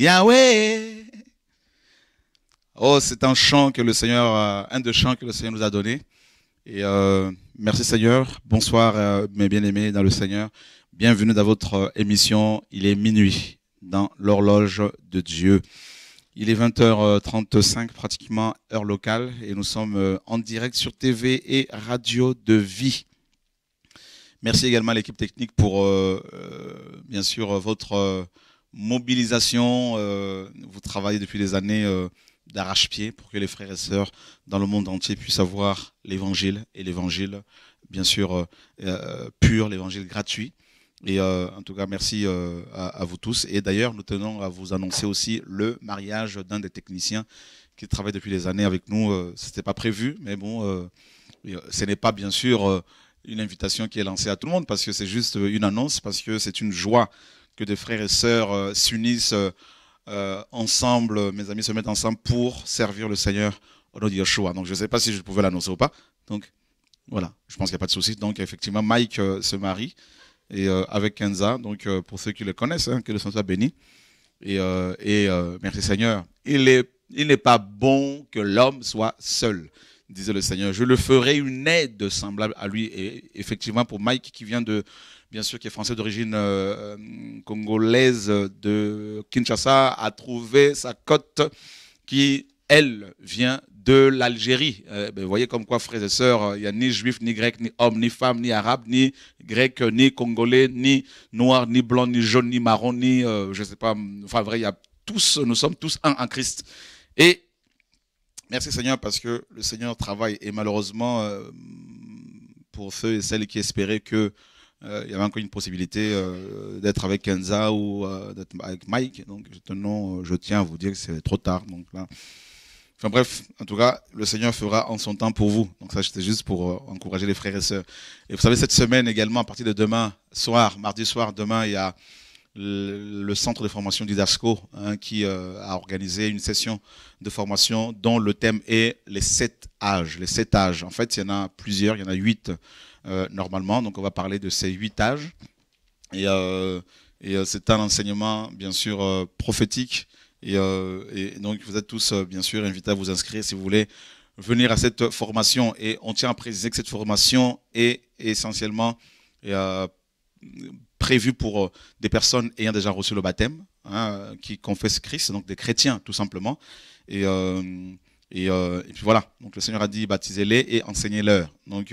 Yahweh. Oh, c'est un chant que le Seigneur, euh, un de chants que le Seigneur nous a donné. Et euh, merci Seigneur. Bonsoir euh, mes bien-aimés dans le Seigneur. Bienvenue dans votre émission. Il est minuit dans l'horloge de Dieu. Il est 20h35 pratiquement heure locale et nous sommes en direct sur TV et radio de vie. Merci également à l'équipe technique pour bien sûr votre mobilisation. Euh, vous travaillez depuis des années euh, d'arrache-pied pour que les frères et sœurs dans le monde entier puissent avoir l'évangile et l'évangile bien sûr euh, pur, l'évangile gratuit. Et en tout cas, merci à, à vous tous. Et d'ailleurs, nous tenons à vous annoncer aussi le mariage d'un des techniciens qui travaille depuis des années avec nous. Euh, C'était pas prévu, mais bon, ce n'est pas bien sûr une invitation qui est lancée à tout le monde parce que c'est juste une annonce, parce que c'est une joie que des frères et sœurs euh, s'unissent euh, euh, ensemble, mes amis se mettent ensemble pour servir le Seigneur au nom de Yeshua. Donc je ne sais pas si je pouvais l'annoncer ou pas. Donc voilà, je pense qu'il n'y a pas de souci. Donc effectivement, Mike se marie et avec Kenza. Donc pour ceux qui le connaissent, hein, que le Seigneur soit béni. Et, et merci Seigneur. Il est, il n'est pas bon que l'homme soit seul, disait le Seigneur. Je le ferai une aide semblable à lui. Et effectivement, pour Mike qui vient de, bien sûr, qui est français d'origine euh, euh, congolaise de Kinshasa, a trouvé sa cote qui, elle, vient de l'Algérie. Euh, ben, vous voyez comme quoi, frères et sœurs, il n'y a ni juif, ni grec, ni homme, ni femme, ni arabe, ni grec, ni congolais, ni noir, ni blanc, ni jaune, ni marron, ni, je ne sais pas, enfin, vrai, il y a tous, nous sommes tous un en Christ. Et merci Seigneur parce que le Seigneur travaille et malheureusement, euh, pour ceux et celles qui espéraient que euh, il y avait encore une possibilité euh, d'être avec Kenza ou euh, d'être avec Mike. Donc, je, tenons, je tiens à vous dire que c'est trop tard. Donc là, enfin bref, en tout cas, le Seigneur fera en son temps pour vous. Donc ça, c'était juste pour encourager les frères et sœurs. Et vous savez, cette semaine également, à partir de demain soir, mardi soir, demain, il y a le, centre de formation d'Idasco hein, qui euh, a organisé une session de formation dont le thème est les sept âges. Les sept âges. En fait, il y en a plusieurs, il y en a huit euh, normalement. Donc, on va parler de ces huit âges. Et, euh, c'est un enseignement, bien sûr, prophétique. Et, donc, vous êtes tous, bien sûr, invités à vous inscrire si vous voulez venir à cette formation. Et on tient à préciser que cette formation est essentiellement prévue pour euh, des personnes ayant déjà reçu le baptême, hein, qui confessent Christ, donc des chrétiens, tout simplement. Et, euh, euh, et puis voilà, donc le Seigneur a dit baptisez-les et enseignez-leur. Donc,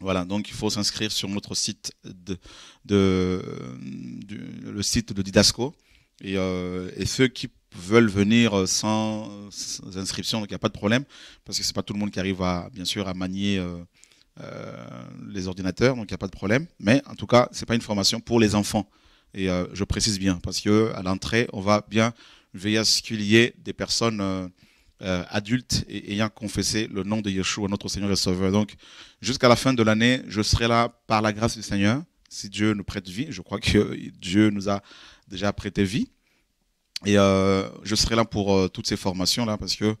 voilà, donc il faut s'inscrire sur notre site de, le site de Didasco. Et, ceux qui veulent venir sans, inscription, donc il n'y a pas de problème, parce que c'est pas tout le monde qui arrive à, bien sûr, à manier les ordinateurs, donc il n'y a pas de problème. Mais en tout cas, c'est pas une formation pour les enfants. Et euh, je précise bien, parce que à l'entrée, on va bien veiller à ce qu'il y ait des personnes euh, euh, adultes ayant confessé le nom de Yeshua, notre Seigneur et Sauveur. Donc, jusqu'à la fin de l'année, je serai là par la grâce du Seigneur, si Dieu nous prête vie. Je crois que Dieu nous a déjà prêté vie. Et euh, je serai là pour euh, toutes ces formations-là, parce que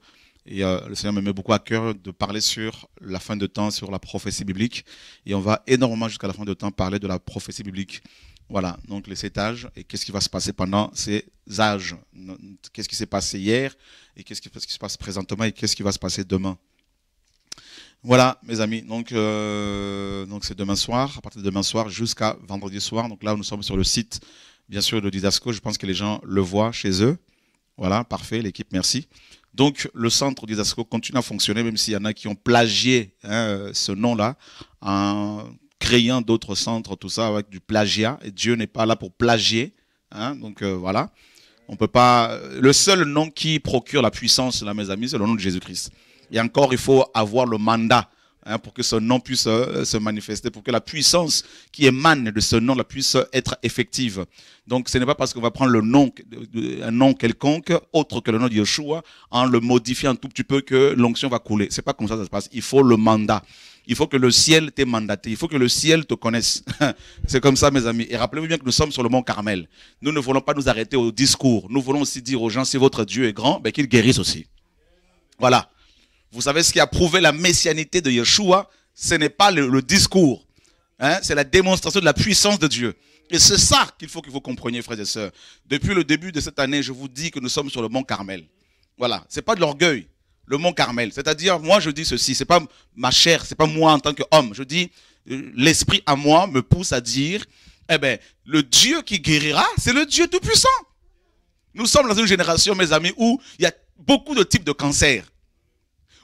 et, euh, le Seigneur me met beaucoup à cœur de parler sur la fin de temps, sur la prophétie biblique. Et on va énormément jusqu'à la fin de temps parler de la prophétie biblique. Voilà, donc les sept âges et qu'est-ce qui va se passer pendant ces âges? Qu'est-ce qui s'est passé hier et qu'est-ce qui, se passe présentement et qu'est-ce qui va se passer demain? Voilà, mes amis. Donc, euh, donc c'est demain soir, à partir de demain soir jusqu'à vendredi soir. Donc là, nous sommes sur le site, bien sûr, de Didasco. Je pense que les gens le voient chez eux. Voilà, parfait, l'équipe, merci. Donc, le centre Didasco continue à fonctionner, même s'il y en a qui ont plagié hein, ce nom-là, en créant d'autres centres, tout ça, avec du plagiat. Et Dieu n'est pas là pour plagier. Hein, donc, euh, voilà. On peut pas. Le seul nom qui procure la puissance, là, mes amis, c'est le nom de Jésus-Christ. Et encore, il faut avoir le mandat hein, pour que ce nom puisse euh, se manifester, pour que la puissance qui émane de ce nom puisse être effective. Donc, ce n'est pas parce qu'on va prendre le nom, un nom quelconque, autre que le nom de Yeshua, en le modifiant un tout petit peu que l'onction va couler. C'est pas comme ça que ça se passe. Il faut le mandat. Il faut que le ciel t'ait mandaté. Il faut que le ciel te connaisse. C'est comme ça, mes amis. Et rappelez-vous bien que nous sommes sur le mont Carmel. Nous ne voulons pas nous arrêter au discours. Nous voulons aussi dire aux gens, si votre Dieu est grand, ben, qu'il guérisse aussi. Voilà. Vous savez ce qui a prouvé la messianité de Yeshua? Ce n'est pas le, discours. Hein, c'est la démonstration de la puissance de Dieu. Et c'est ça qu'il faut que vous compreniez, frères et sœurs. Depuis le début de cette année, je vous dis que nous sommes sur le mont Carmel. Voilà, c'est pas de l'orgueil, le mont Carmel. C'est-à-dire, moi je dis ceci, c'est pas ma chair, c'est pas moi en tant qu'homme. Je dis, euh, l'esprit à moi me pousse à dire, eh ben, le Dieu qui guérira, c'est le Dieu tout-puissant. Nous sommes dans une génération, mes amis, où il y a beaucoup de types de cancers,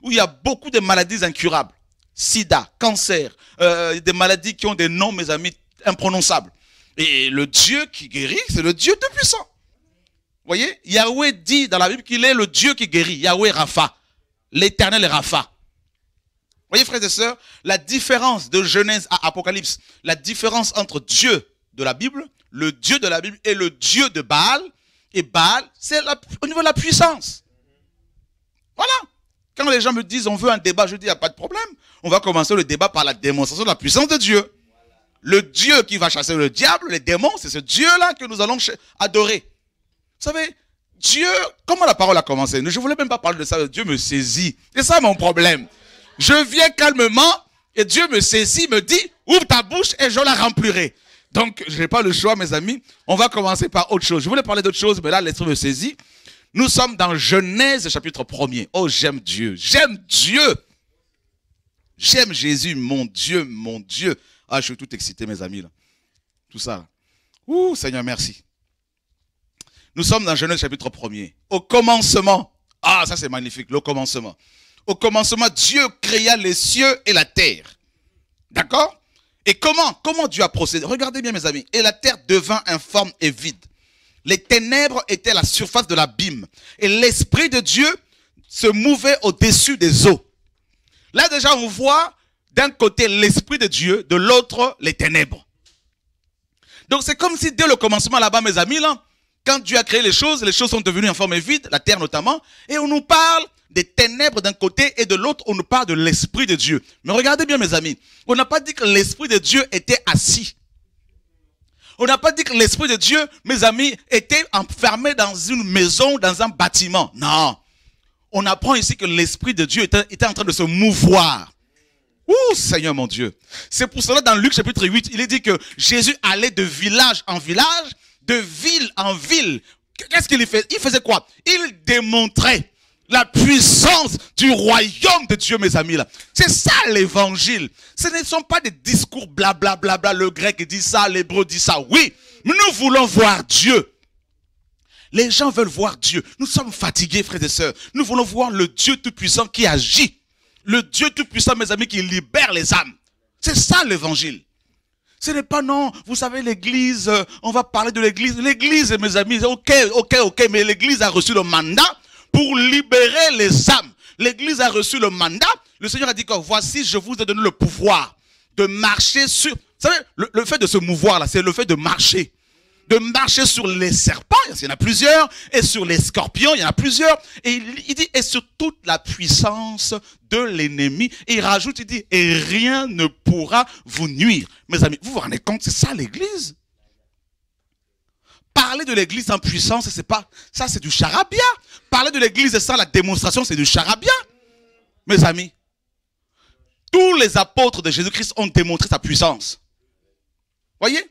où il y a beaucoup de maladies incurables, sida, cancer, euh, des maladies qui ont des noms, mes amis, imprononçables. Et le Dieu qui guérit, c'est le Dieu tout-puissant. Voyez Yahweh dit dans la Bible qu'il est le Dieu qui guérit. Yahweh Rapha. L'éternel Rapha. Voyez, frères et sœurs, la différence de Genèse à Apocalypse, la différence entre Dieu de la Bible, le Dieu de la Bible et le Dieu de Baal, et Baal, c'est au niveau de la puissance. Voilà. Quand les gens me disent on veut un débat, je dis il n'y a pas de problème. On va commencer le débat par la démonstration de la puissance de Dieu. Le Dieu qui va chasser le diable, les démons, c'est ce Dieu-là que nous allons adorer. Vous savez, Dieu, comment la parole a commencé? Je ne voulais même pas parler de ça, Dieu me saisit. C'est ça mon problème. Je viens calmement et Dieu me saisit, me dit, ouvre ta bouche et je la remplirai. Donc, je n'ai pas le choix, mes amis. On va commencer par autre chose. Je voulais parler d'autre chose, mais là, l'Esprit me saisit. Nous sommes dans Genèse chapitre 1er. Oh, j'aime Dieu. J'aime Dieu. J'aime Jésus, mon Dieu, mon Dieu. Ah, je suis tout excité, mes amis. Là. Tout ça. Ouh, Seigneur, merci. Nous sommes dans Genèse chapitre 1er. Au commencement. Ah, ça c'est magnifique, le commencement. Au commencement, Dieu créa les cieux et la terre. D'accord? Et comment Comment Dieu a procédé? Regardez bien, mes amis. Et la terre devint informe et vide. Les ténèbres étaient la surface de l'abîme. Et l'Esprit de Dieu se mouvait au-dessus des eaux. Là déjà, on voit d'un côté l'Esprit de Dieu, de l'autre les ténèbres. Donc c'est comme si dès le commencement là-bas, mes amis, quand Dieu a créé les choses, les choses sont devenues en forme vide, la terre notamment, et on nous parle des ténèbres d'un côté et de l'autre, on nous parle de l'Esprit de Dieu. Mais regardez bien mes amis, on n'a pas dit que l'Esprit de Dieu était assis. On n'a pas dit que l'Esprit de Dieu, mes amis, était enfermé dans une maison, dans un bâtiment. Non. On apprend ici que l'Esprit de Dieu était, en train de se mouvoir. Ouh, Seigneur mon Dieu. C'est pour cela dans Luc chapitre 8, il est dit que Jésus allait de village en village de ville en ville. Qu'est-ce qu'il faisait Il faisait quoi? Il démontrait la puissance du royaume de Dieu, mes amis. là. C'est ça l'évangile. Ce ne sont pas des discours blablabla. Bla, bla, bla. Le grec dit ça, l'hébreu dit ça. Oui, nous voulons voir Dieu. Les gens veulent voir Dieu. Nous sommes fatigués, frères et sœurs. Nous voulons voir le Dieu Tout-Puissant qui agit. Le Dieu Tout-Puissant, mes amis, qui libère les âmes. C'est ça l'évangile. Ce n'est pas non, vous savez, l'église, euh, on va parler de l'église. L'église, mes amis, ok, ok, ok, mais l'église a reçu le mandat pour libérer les âmes. L'église a reçu le mandat. Le Seigneur a dit que voici, je vous ai donné le pouvoir de marcher sur. Vous savez, le fait de se mouvoir là, c'est le fait de marcher de marcher sur les serpents, il y en a plusieurs, et sur les scorpions, il y en a plusieurs. Et il, dit, et sur toute la puissance de l'ennemi. Et il rajoute, il dit, et rien ne pourra vous nuire. Mes amis, vous vous rendez compte, c'est ça l'église? Parler de l'église en puissance, c'est pas, ça c'est du charabia. Parler de l'église sans la démonstration, c'est du charabia. Mes amis, tous les apôtres de Jésus-Christ ont démontré sa puissance. Voyez?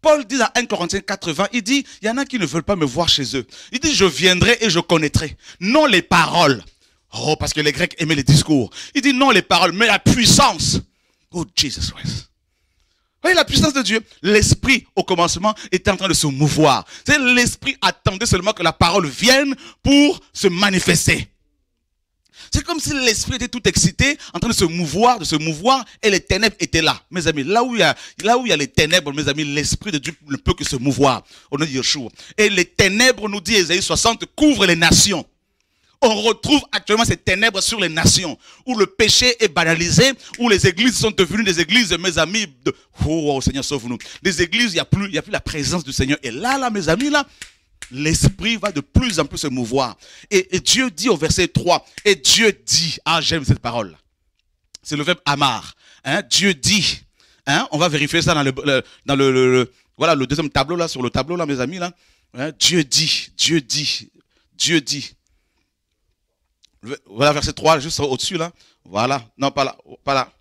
Paul dit à 1 Corinthiens 80, il dit, il y en a qui ne veulent pas me voir chez eux. Il dit, je viendrai et je connaîtrai. Non les paroles. Oh, parce que les Grecs aimaient les discours. Il dit, non les paroles, mais la puissance. Oh, Jesus Christ. Voyez la puissance de Dieu. L'esprit, au commencement, était en train de se mouvoir. C'est l'esprit attendait seulement que la parole vienne pour se manifester. C'est comme si l'esprit était tout excité, en train de se mouvoir, de se mouvoir, et les ténèbres étaient là. Mes amis, là où il y a, là les ténèbres, mes amis, l'esprit de Dieu ne peut que se mouvoir. On a dit Yeshua. Et les ténèbres, nous dit Ésaïe 60, couvrent les nations. On retrouve actuellement ces ténèbres sur les nations, où le péché est banalisé, où les églises sont devenues des églises, mes amis, de, oh, oh Seigneur, sauve-nous. Des églises, il n'y a plus, a la présence du Seigneur. Et là, là, mes amis, l'esprit va de plus en plus se mouvoir. Et, Dieu dit au verset 3, et Dieu dit, ah j'aime cette parole, c'est le verbe amar, hein, Dieu dit, hein, on va vérifier ça dans le, dans le, voilà, le deuxième tableau là, sur le tableau là, mes amis là, hein, Dieu dit, Dieu dit, Dieu dit. Voilà verset 3, juste au-dessus là, voilà, non pas là, pas là.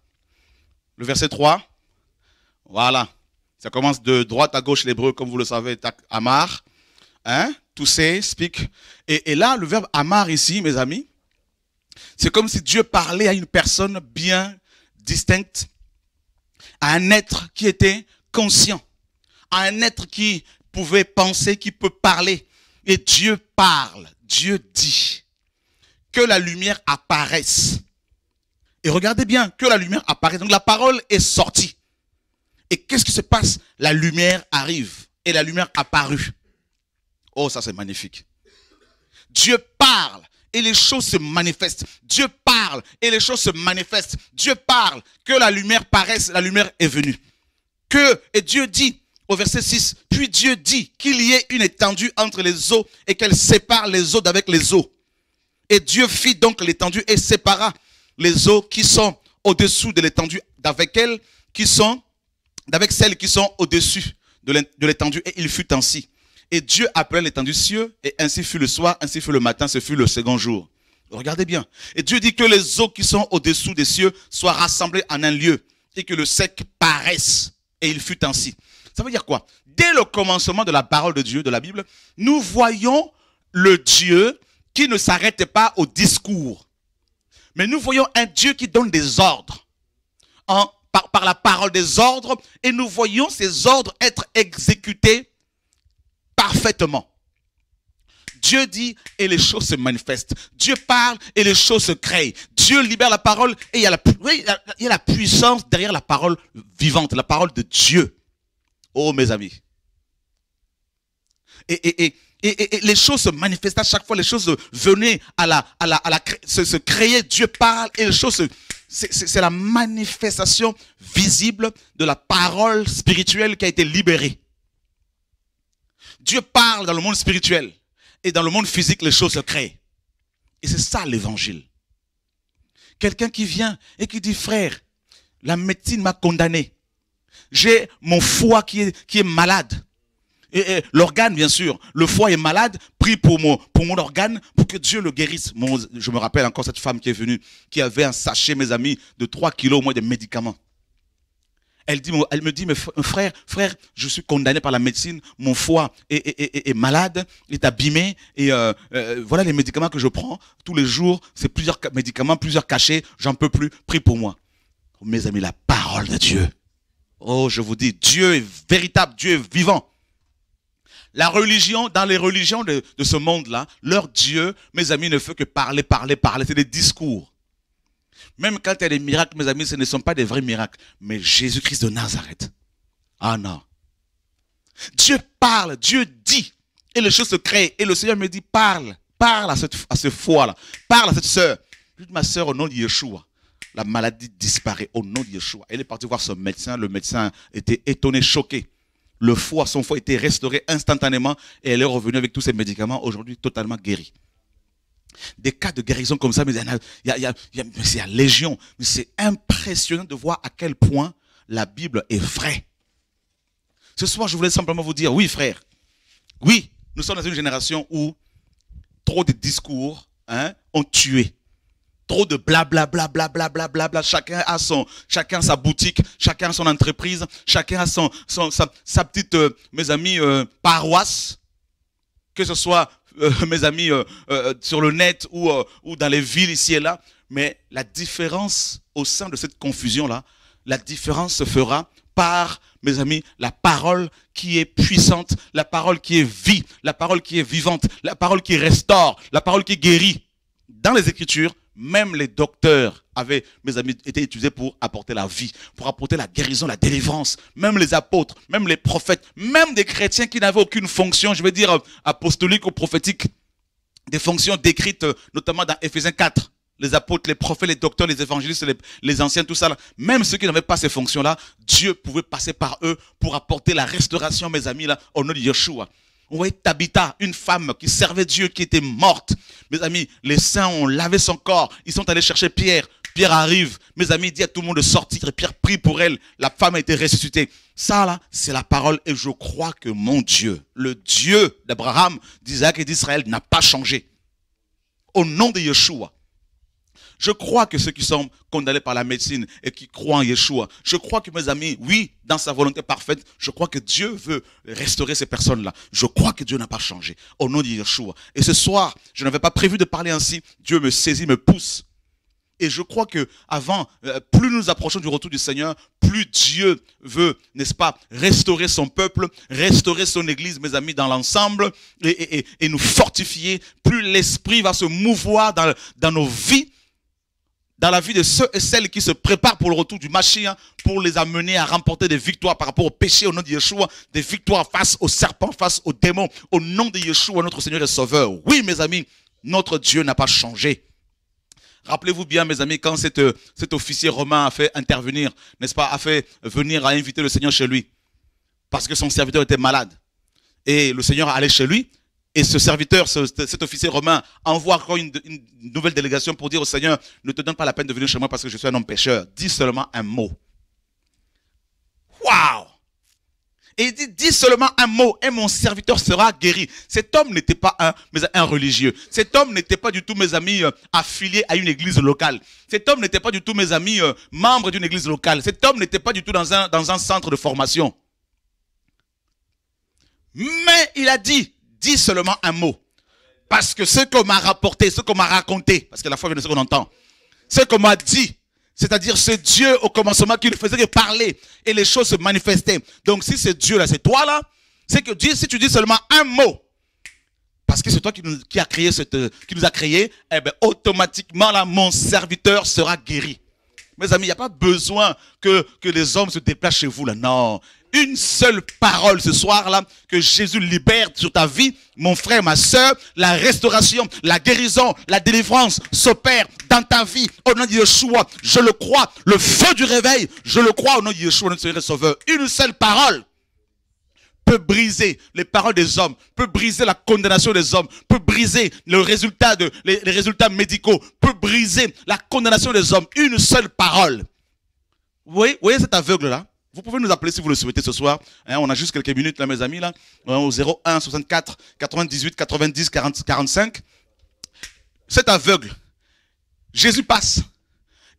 Le verset 3, voilà, Ça commence de droite à gauche, l'hébreu, comme vous le savez, Amar. Hein? Tousser, speak. Et, et là, le verbe Amar ici, mes amis, c'est comme si Dieu parlait à une personne bien distincte, à un être qui était conscient, à un être qui pouvait penser, qui peut parler. Et Dieu parle, Dieu dit que la lumière apparaisse. Et regardez bien, que la lumière apparaisse. Donc la parole est sortie. Et qu'est-ce qui se passe? La lumière arrive. Et la lumière apparut. Oh, ça c'est magnifique. Dieu parle et les choses se manifestent. Dieu parle et les choses se manifestent. Dieu parle, que la lumière paraisse, la lumière est venue. Que, et Dieu dit au verset 6, puis Dieu dit qu'il y ait une étendue entre les eaux et qu'elle sépare les eaux d'avec les eaux. Et Dieu fit donc l'étendue et sépara les eaux qui sont au-dessous de l'étendue d'avec elles, qui sont, d'avec celles qui sont au-dessus de l'étendue. Et il fut ainsi. Et Dieu appelait l'étendue cieux, et ainsi fut le soir, ainsi fut le matin, ce fut le second jour. Regardez bien. Et Dieu dit que les eaux qui sont au-dessous des cieux soient rassemblées en un lieu, et que le sec paraisse. Et il fut ainsi. Ça veut dire quoi? Dès le commencement de la parole de Dieu, de la Bible, nous voyons le Dieu qui ne s'arrête pas au discours. Mais nous voyons un Dieu qui donne des ordres. Par, la parole des ordres, et nous voyons ces ordres être exécutés parfaitement. Dieu dit et les choses se manifestent. Dieu parle et les choses se créent. Dieu libère la parole et il y a la, puissance derrière la parole vivante, la parole de Dieu. Oh mes amis. Et, et, et, les choses se manifestent à chaque fois, les choses venaient à à la, à se, créer. Dieu parle et les choses c'est la manifestation visible de la parole spirituelle qui a été libérée. Dieu parle dans le monde spirituel. Et dans le monde physique, les choses se créent. Et c'est ça l'évangile. Quelqu'un qui vient et qui dit, frère, la médecine m'a condamné. J'ai mon foie qui est malade. Et, l'organe, bien sûr, le foie est malade, prie pour mon, pour mon organe, pour que Dieu le guérisse. je me rappelle encore cette femme qui est venue, qui avait un sachet, mes amis, de 3 kilos au moins de médicaments. Elle, dit, elle me dit, mais frère, frère, je suis condamné par la médecine, mon foie est, malade, est abîmé, et euh, euh, voilà les médicaments que je prends tous les jours, c'est plusieurs médicaments, plusieurs cachets, j'en peux plus, prie pour moi. Mes amis, la parole de Dieu. Oh, je vous dis, Dieu est véritable, Dieu est vivant. La religion, dans les religions de, ce monde-là, leur Dieu, mes amis, ne fait que parler, parler, parler, c'est des discours. Même quand il y a des miracles, mes amis, ce ne sont pas des vrais miracles, mais Jésus-Christ de Nazareth. Ah non. Dieu parle, Dieu dit, et les choses se créent. Et le Seigneur me dit, parle, parle à, cette, à ce foie-là, parle à cette sœur. Je dis, ma sœur, au nom de Yeshua, la maladie disparaît au nom de Yeshua. Elle est partie voir son médecin, le médecin était étonné, choqué. Le foie, son foie était restauré instantanément et elle est revenue avec tous ses médicaments, aujourd'hui totalement guérie. Des cas de guérison comme ça, mais il y a, y a, légion. Mais c'est impressionnant de voir à quel point la Bible est vraie. Ce soir, je voulais simplement vous dire, oui frère, oui, nous sommes dans une génération où trop de discours hein, ont tué. Trop de blablabla, blablabla, blablabla. Bla, chacun a son, chacun sa boutique, chacun son entreprise, chacun a sa, petite, euh, mes amis, euh, paroisse. Que ce soit euh, mes amis, sur le net ou, ou dans les villes ici et là. Mais la différence au sein de cette confusion-là, la différence se fera par, mes amis, la parole qui est puissante, la parole qui est vie, la parole qui est vivante, la parole qui restaure, la parole qui guérit. Dans les Écritures, même les docteurs avaient, mes amis, été utilisés pour apporter la vie, pour apporter la guérison, la délivrance. Même les apôtres, même les prophètes, même des chrétiens qui n'avaient aucune fonction, je veux dire, apostolique ou prophétique. Des fonctions décrites euh, notamment dans Ephésiens 4 les apôtres, les prophètes, les docteurs, les évangélistes, les, anciens, tout ça, même ceux qui n'avaient pas ces fonctions-là, Dieu pouvait passer par eux pour apporter la restauration, mes amis, là, au nom de Yeshua. On voyait Tabitha, une femme qui servait Dieu, qui était morte. Mes amis, les saints ont lavé son corps. Ils sont allés chercher Pierre. Pierre arrive. Mes amis, dit à tout le monde de sortir. Pierre prie pour elle. La femme a été ressuscitée. Ça, là, c'est la parole. Et je crois que mon Dieu, le Dieu d'Abraham, d'Isaac et d'Israël n'a pas changé. Au nom de Yeshua. Je crois que ceux qui sont condamnés par la médecine et qui croient en Yeshua, je crois que mes amis, oui, dans sa volonté parfaite, je crois que Dieu veut restaurer ces personnes-là. Je crois que Dieu n'a pas changé. Au nom de Yeshua. Et ce soir, je n'avais pas prévu de parler ainsi. Dieu me saisit, me pousse et je crois que avant, euh, plus nous approchons du retour du Seigneur, plus Dieu veut, n'est-ce pas, restaurer son peuple, restaurer son Église, mes amis, dans l'ensemble, et, nous fortifier. Plus l'Esprit va se mouvoir dans, dans nos vies, dans la vie de ceux et celles qui se préparent pour le retour du Mashiach, pour les amener à remporter des victoires par rapport au péché au nom de Yeshua, des victoires face aux serpents, face aux démons, au nom de Yeshua, notre Seigneur et Sauveur. Oui, mes amis, notre Dieu n'a pas changé. Rappelez-vous bien, mes amis, quand cet, officier romain a fait intervenir, n'est-ce pas, a fait venir, a invité le Seigneur chez lui, parce que son serviteur était malade. Et le Seigneur allait chez lui, et ce serviteur, cet officier romain, envoie encore une, nouvelle délégation pour dire au Seigneur, ne te donne pas la peine de venir chez moi parce que je suis un homme pécheur. Dis seulement un mot. Waouh et il dit, dis seulement un mot et mon serviteur sera guéri. Cet homme n'était pas un, un religieux. Cet homme n'était pas du tout, mes amis, euh, affilié à une église locale. Cet homme n'était pas du tout, mes amis, euh, membre d'une église locale. Cet homme n'était pas du tout dans un, dans un centre de formation. Mais il a dit, seulement un mot. Parce que ce qu'on m'a rapporté, ce qu'on m'a raconté, parce que la foi vient de ce qu'on entend, ce qu'on m'a dit, c'est-à-dire ce Dieu au commencement qui ne faisait que parler et les choses se manifestaient. Donc si c'est Dieu là, c'est toi là, c'est que Dieu, si tu dis seulement un mot, parce que c'est toi qui nous, a créé cette, qui nous a créé, eh ben, automatiquement là, mon serviteur sera guéri. Mes amis, il n'y a pas besoin que, que les hommes se déplacent chez vous là. Non une seule parole ce soir-là, que Jésus libère sur ta vie, mon frère, ma soeur, la restauration, la guérison, la délivrance s'opère dans ta vie au nom de Yeshua. Je le crois. Le feu du réveil, je le crois au nom de Yeshua, notre Seigneur Sauveur. Une seule parole peut briser les paroles des hommes, peut briser la condamnation des hommes, peut briser les, résultats médicaux, peut briser la condamnation des hommes. Une seule parole. Vous voyez, vous voyez cet aveugle-là? Vous pouvez nous appeler si vous le souhaitez ce soir. Hein, on a juste quelques minutes là, mes amis, là, hein, au 01 64 98 90 40, 45. Cet aveugle, Jésus passe.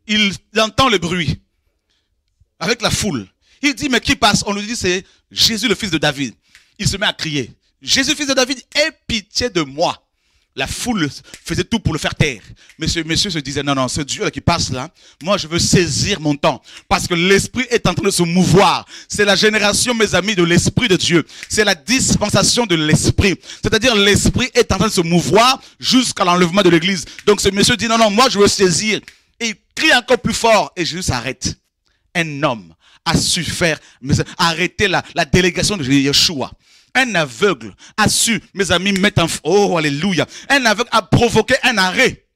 Il entend le bruit avec la foule. Il dit, mais qui passe? On lui dit, c'est Jésus, le fils de David. Il se met à crier. Jésus, fils de David, aie pitié de moi la foule faisait tout pour le faire taire. Monsieur, monsieur se disait, non, non, ce Dieu qui passe là, moi je veux saisir mon temps. Parce que l'Esprit est en train de se mouvoir. C'est la génération, mes amis, de l'Esprit de Dieu. C'est la dispensation de l'Esprit. C'est-à-dire l'Esprit est en train de se mouvoir jusqu'à l'enlèvement de l'Église. Donc ce monsieur dit, non, non, moi je veux saisir. Et il crie encore plus fort et Jésus s'arrête. Un homme a su faire, arrêter la, la délégation de Yeshua un aveugle a su, mes amis, mettre en... Oh, alléluia. Un aveugle a provoqué un arrêt.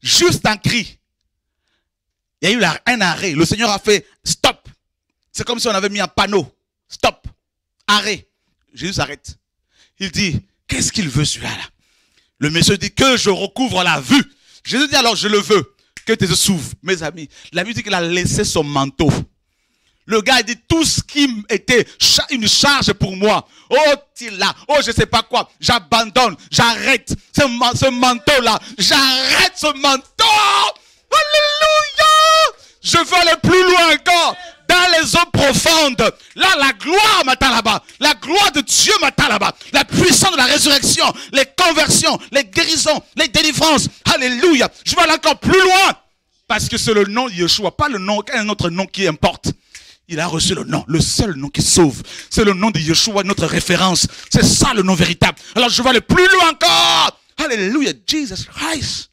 Juste un cri. Il y a eu un arrêt. Le Seigneur a fait stop. C'est comme si on avait mis un panneau. Stop. Arrêt. Jésus s'arrête. Il dit, qu'est-ce qu'il veut celui-là Le monsieur dit que je recouvre la vue. Jésus dit alors, je le veux. Que tes yeux s'ouvrent. Mes amis, la musique qu'il a laissé son manteau. Le gars dit tout ce qui était une charge pour moi. Oh, là, oh, je sais pas quoi. J'abandonne, j'arrête ce, manteau-là. J'arrête ce manteau. Alléluia. Je veux aller plus loin encore. Dans les eaux profondes. Là, la gloire m'attend là-bas. La gloire de Dieu m'attend là-bas. La puissance de la résurrection, les conversions, les guérisons, les délivrances. Alléluia. Je veux aller encore plus loin. Parce que c'est le nom de Yeshua, pas le nom, un autre nom qui importe. Il a reçu le nom, le seul nom qui sauve. C'est le nom de Yeshua, notre référence. C'est ça le nom véritable. Alors je vais aller plus loin encore. Alléluia, Jesus Christ.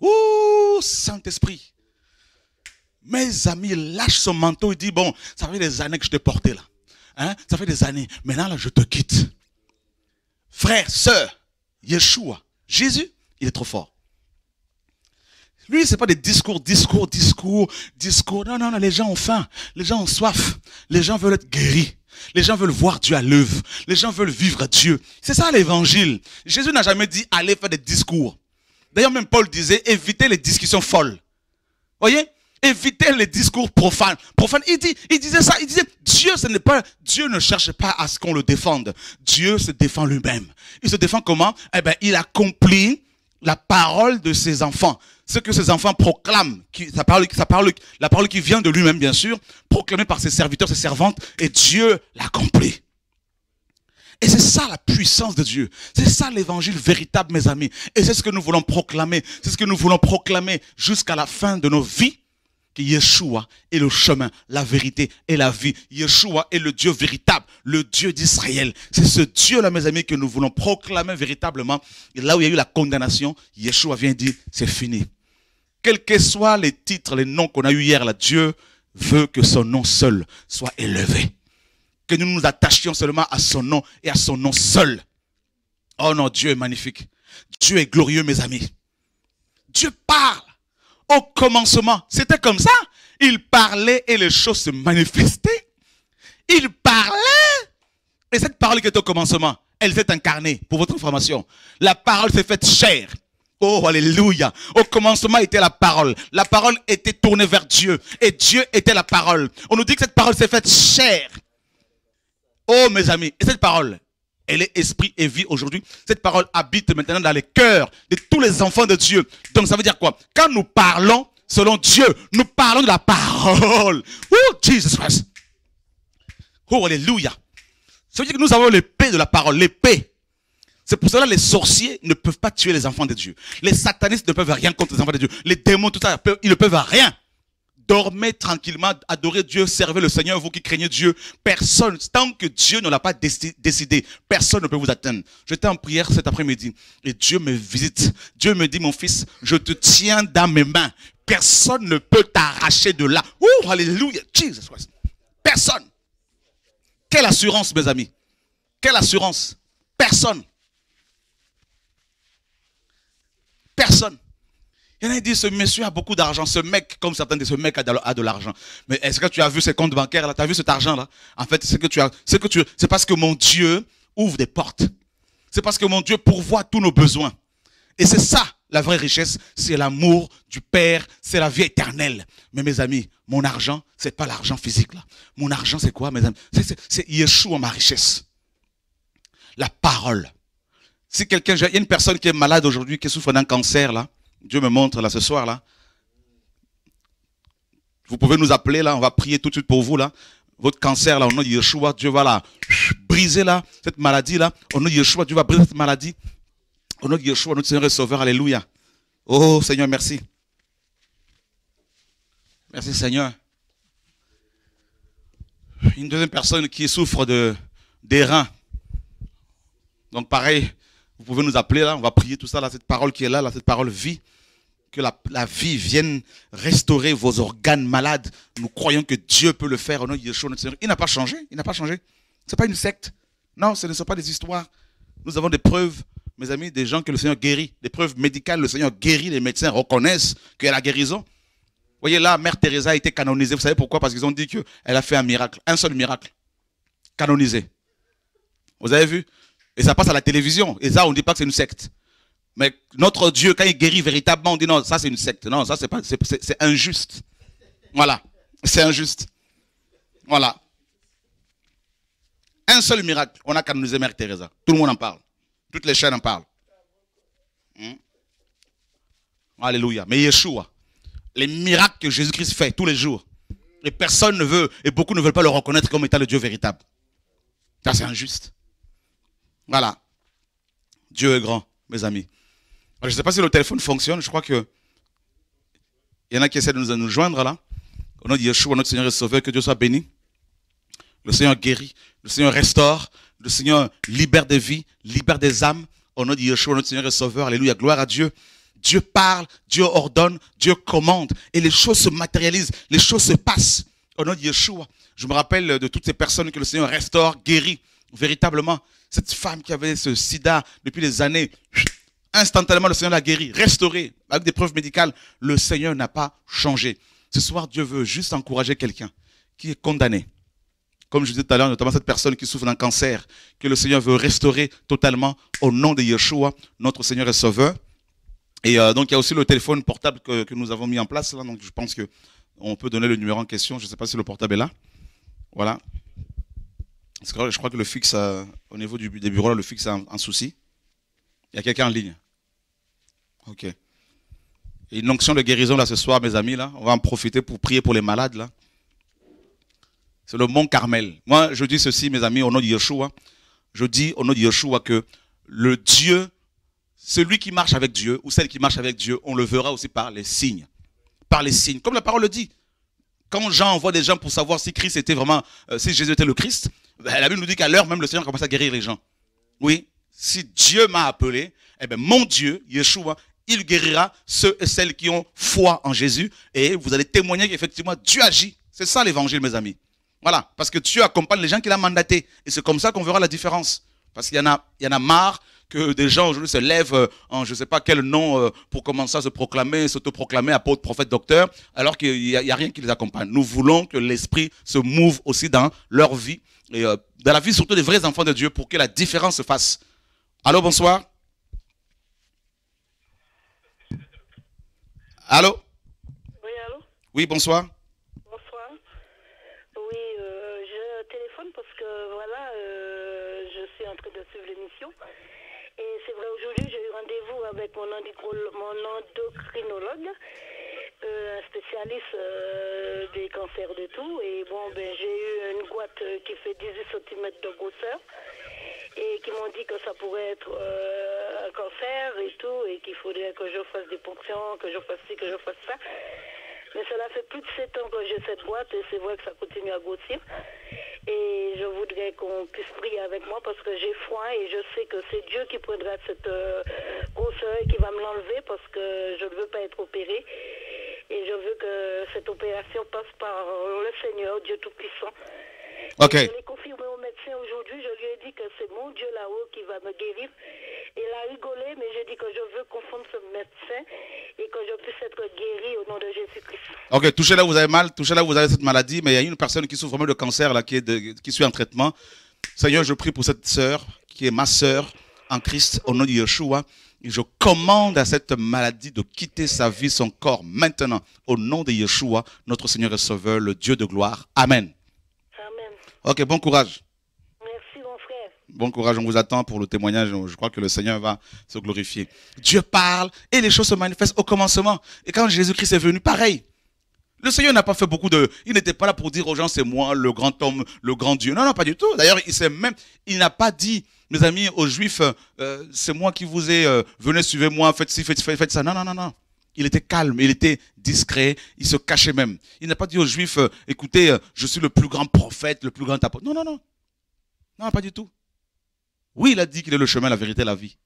Ouh, Saint-Esprit. Mes amis, lâche son manteau. Il dit, bon, ça fait des années que je t'ai porté là. Hein? Ça fait des années. Maintenant, là, je te quitte. Frère, sœur, Yeshua, Jésus, il est trop fort. Lui, c'est pas des discours, discours, discours, discours. Non, non, non, les gens ont faim. Les gens ont soif. Les gens veulent être guéris. Les gens veulent voir Dieu à l'œuvre. Les gens veulent vivre Dieu. C'est ça l'évangile. Jésus n'a jamais dit allez faire des discours. D'ailleurs, même Paul disait évitez les discussions folles. Voyez? Évitez les discours profanes. Profanes. Il, dit, il disait ça. Il disait Dieu, ce n'est pas, Dieu ne cherche pas à ce qu'on le défende. Dieu se défend lui-même. Il se défend comment? Eh ben, il accomplit la parole de ses enfants. Ce que ses enfants proclament, qui, la parole qui vient de lui-même, bien sûr, proclamée par ses serviteurs, ses servantes, et Dieu l'accomplit. Et c'est ça la puissance de Dieu. C'est ça l'évangile véritable, mes amis. Et c'est ce que nous voulons proclamer. C'est ce que nous voulons proclamer jusqu'à la fin de nos vies. Que Yeshua est le chemin, la vérité et la vie. Yeshua est le Dieu véritable, le Dieu d'Israël. C'est ce Dieu-là, mes amis, que nous voulons proclamer véritablement. Et là où il y a eu la condamnation, Yeshua vient dire, c'est fini. Quels que soient les titres, les noms qu'on a eu hier, Dieu veut que son nom seul soit élevé que nous nous attachions seulement à son nom et à son nom seul. Oh non, Dieu est magnifique. Dieu est glorieux, mes amis. Dieu parle. Au commencement, c'était comme ça. Il parlait et les choses se manifestaient. Il parlait. Et cette parole qui était au commencement, elle s'est incarnée, pour votre information. La parole s'est faite chair. Oh, alléluia. Au commencement était la parole. La parole était tournée vers Dieu. Et Dieu était la parole. On nous dit que cette parole s'est faite chair. Oh mes amis, et cette parole, elle est esprit et vie aujourd'hui. Cette parole habite maintenant dans les cœurs de tous les enfants de Dieu. Donc ça veut dire quoi? Quand nous parlons selon Dieu, nous parlons de la parole. Oh Jesus Christ. Oh alléluia. Ça veut dire que nous avons l'épée de la parole, l'épée. C'est pour cela que les sorciers ne peuvent pas tuer les enfants de Dieu. Les satanistes ne peuvent rien contre les enfants de Dieu. Les démons, tout ça, ils ne peuvent rien dormez tranquillement, adorez Dieu, servez le Seigneur, vous qui craignez Dieu. Personne, tant que Dieu ne l'a pas décidé, personne ne peut vous atteindre. J'étais en prière cet après-midi et Dieu me visite. Dieu me dit, mon fils, je te tiens dans mes mains. Personne ne peut t'arracher de là. Ouh, alléluia, Jesus Christ. Personne. Quelle assurance, mes amis. Quelle assurance. Personne. Personne. Il y en a qui disent, ce monsieur a beaucoup d'argent, ce mec, comme certains disent, ce mec a de, l'argent. Mais est-ce que tu as vu ses comptes bancaires là? Tu as vu cet argent là En fait, c'est parce que mon Dieu ouvre des portes. C'est parce que mon Dieu pourvoit tous nos besoins. Et c'est ça, la vraie richesse, c'est l'amour du Père, c'est la vie éternelle. Mais mes amis, mon argent, c'est pas l'argent physique là. Mon argent, c'est quoi, mes amis? C'est Yeshua, ma richesse. La parole. Si quelqu'un, il y a une personne qui est malade aujourd'hui, qui souffre d'un cancer là, Dieu me montre là ce soir là. Vous pouvez nous appeler là, on va prier tout de suite pour vous là. Votre cancer là, au nom de Yeshua, Dieu va la briser là, cette maladie là. Au nom de Yeshua, Dieu va briser cette maladie. Au nom de Yeshua, notre Seigneur et Sauveur, Alléluia. Oh Seigneur, merci. Merci Seigneur. Une deuxième personne qui souffre de, des. Donc pareil, vous pouvez nous appeler là, on va prier tout ça, là, cette parole qui est là, là cette parole vie. Que la, vie vienne restaurer vos organes malades. Nous croyons que Dieu peut le faire au nom de Yeshua, notre Seigneur. Il n'a pas changé, il n'a pas changé. Ce n'est pas une secte. Non, ce ne sont pas des histoires. Nous avons des preuves, mes amis, des gens que le Seigneur guérit. Des preuves médicales, le Seigneur guérit, les médecins reconnaissent qu'il y a la guérison. Vous voyez là, Mère Teresa a été canonisée. Vous savez pourquoi? Parce qu'ils ont dit qu'elle a fait un miracle, un seul miracle. Canonisée. Vous avez vu? Et ça passe à la télévision. Et ça, on ne dit pas que c'est une secte. Mais notre Dieu, quand il guérit véritablement, on dit non, ça c'est une secte. Non, ça c'est pas, c'est injuste. Voilà. C'est injuste. Voilà. Un seul miracle. On a canonisé Mère Teresa. Tout le monde en parle. Toutes les chaînes en parlent. Hmm? Alléluia. Mais Yeshua, les miracles que Jésus-Christ fait tous les jours, et personne ne veut, et beaucoup ne veulent pas le reconnaître comme étant le Dieu véritable. Ça, c'est injuste. Voilà. Dieu est grand, mes amis. je ne sais pas si le téléphone fonctionne. Je crois que il y en a qui essaient de nous, joindre là. Au nom de Yeshua, notre Seigneur est Sauveur, que Dieu soit béni. Le Seigneur guérit, le Seigneur restaure, le Seigneur libère des vies, libère des âmes. Au nom de Yeshua, notre Seigneur est Sauveur. Alléluia, gloire à Dieu. Dieu parle, Dieu ordonne, Dieu commande. Et les choses se matérialisent, les choses se passent. Au nom de Yeshua. Je me rappelle de toutes ces personnes que le Seigneur restaure, guérit, véritablement. Cette femme qui avait ce sida depuis des années, instantanément le Seigneur l'a guérie, restaurée, avec des preuves médicales. Le Seigneur n'a pas changé. Ce soir, Dieu veut juste encourager quelqu'un qui est condamné. Comme je disais tout à l'heure, notamment cette personne qui souffre d'un cancer, que le Seigneur veut restaurer totalement au nom de Yeshua, notre Seigneur et Sauveur. Et euh, donc, il y a aussi le téléphone portable que, nous avons mis en place. Là, donc, je pense qu'on peut donner le numéro en question. Je ne sais pas si le portable est là. Voilà je crois que le fixe, au niveau des bureaux, le fixe a un, souci. Il y a quelqu'un en ligne. Ok. Une onction de guérison là ce soir, mes amis, là. On va en profiter pour prier pour les malades, là. C'est le mont Carmel. Moi, je dis ceci, mes amis, au nom de Yeshua. Je dis au nom de Yeshua que le Dieu, celui qui marche avec Dieu ou celle qui marche avec Dieu, on le verra aussi par les signes. Par les signes. Comme la parole le dit. Quand Jean envoie des gens pour savoir si Christ était vraiment, euh, si Jésus était le Christ, ben, la Bible nous dit qu'à l'heure même, le Seigneur commence à guérir les gens. Oui, si Dieu m'a appelé, eh bien, mon Dieu, Yeshua, il guérira ceux et celles qui ont foi en Jésus et vous allez témoigner qu'effectivement Dieu agit. C'est ça l'évangile, mes amis. Voilà, parce que Dieu accompagne les gens qu'il a mandatés. Et c'est comme ça qu'on verra la différence. Parce qu'il y en a, il y en a marre que des gens aujourd'hui se lèvent euh, en je ne sais pas quel nom euh, pour commencer à se proclamer, s'autoproclamer apôtre, prophète, docteur, alors qu'il n'y a, rien qui les accompagne. Nous voulons que l'esprit se mouve aussi dans leur vie et euh, dans la vie surtout des vrais enfants de Dieu pour que la différence se fasse. Allô, bonsoir. Allô? Oui, allô? Oui, bonsoir. Bonsoir. Oui, euh, je téléphone parce que voilà, euh, je suis en train de suivre l'émission. Et c'est vrai, aujourd'hui, j'ai eu rendez-vous avec mon, endicro- mon endocrinologue, euh, un spécialiste euh, des cancers de tout. Et bon, ben, j'ai eu une boîte euh, qui fait 18 cm de grosseur et qui m'ont dit que ça pourrait être euh, un cancer et tout, et qu'il faudrait que je fasse des ponctions, que je fasse ci, que je fasse ça. Mais cela fait plus de 7 ans que j'ai cette boîte et c'est vrai que ça continue à grossir. Et je voudrais qu'on puisse prier avec moi parce que j'ai froid et je sais que c'est Dieu qui prendra cette euh, grosseur et qui va me l'enlever parce que je ne veux pas être opérée. Et je veux que cette opération passe par le Seigneur, Dieu Tout-Puissant. Ok. Je l'ai confirmé au médecin aujourd'hui. Je lui ai dit que c'est mon Dieu là-haut qui va me guérir. Il a rigolé, mais j'ai dit que je veux confondre ce médecin et que je puisse être guéri au nom de Touchez là où vous avez mal, touchez là où vous avez cette maladie, mais il y a une personne qui souffre vraiment de cancer là, qui, est de- qui suit un traitement. Seigneur, je prie pour cette sœur qui est ma sœur en Christ au nom de Yeshua. Et je commande à cette maladie de quitter sa vie, son corps maintenant au nom de Yeshua, notre Seigneur et Sauveur, le Dieu de gloire. Amen. Amen. Ok, bon courage. Merci, mon frère. Bon courage, on vous attend pour le témoignage. Je crois que le Seigneur va se glorifier. Dieu parle et les choses se manifestent au commencement. Et quand Jésus-Christ est venu, pareil. Le Seigneur n'a pas fait beaucoup de. Il n'était pas là pour dire aux gens c'est moi, le grand homme, le grand Dieu. Non, non, pas du tout. D'ailleurs, il s'est même, il n'a pas dit, mes amis, aux Juifs, euh, c'est moi qui vous ai, euh, venez suivez-moi, faites ci, faites, faites, faites ça. Non, non, non, non. Il était calme, il était discret, il se cachait même. Il n'a pas dit aux Juifs, euh, écoutez, je suis le plus grand prophète, le plus grand apôtre. Non, non, non. Non, pas du tout. Oui, il a dit qu'il est le chemin, la vérité, la vie.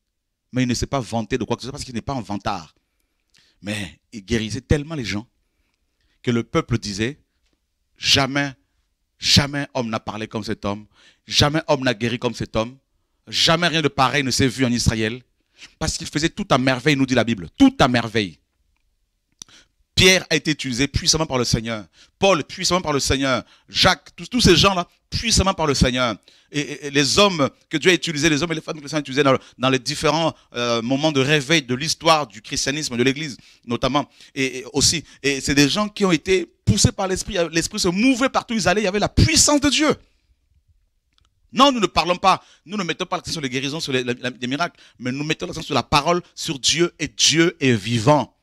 Mais il ne s'est pas vanté de quoi que ce soit parce qu'il n'est pas un vantard. Mais il guérissait tellement les gens que le peuple disait, jamais, jamais homme n'a parlé comme cet homme, jamais homme n'a guéri comme cet homme, jamais rien de pareil ne s'est vu en Israël, parce qu'il faisait tout à merveille, nous dit la Bible, tout à merveille. Pierre a été utilisé puissamment par le Seigneur. Paul, puissamment par le Seigneur. Jacques, tous, ces gens-là, puissamment par le Seigneur. Et, les hommes que Dieu a utilisés, les hommes et les femmes que le Seigneur a utilisés dans, les différents euh, moments de réveil de l'histoire du christianisme, de l'Église notamment. Et, aussi, et c'est des gens qui ont été poussés par l'Esprit. L'Esprit se mouvait partout où ils allaient. Il y avait la puissance de Dieu. Non, nous ne parlons pas, nous ne mettons pas l'accent sur les guérisons, sur les, les- les miracles, mais nous mettons l'accent sur la parole, sur Dieu, et Dieu est vivant.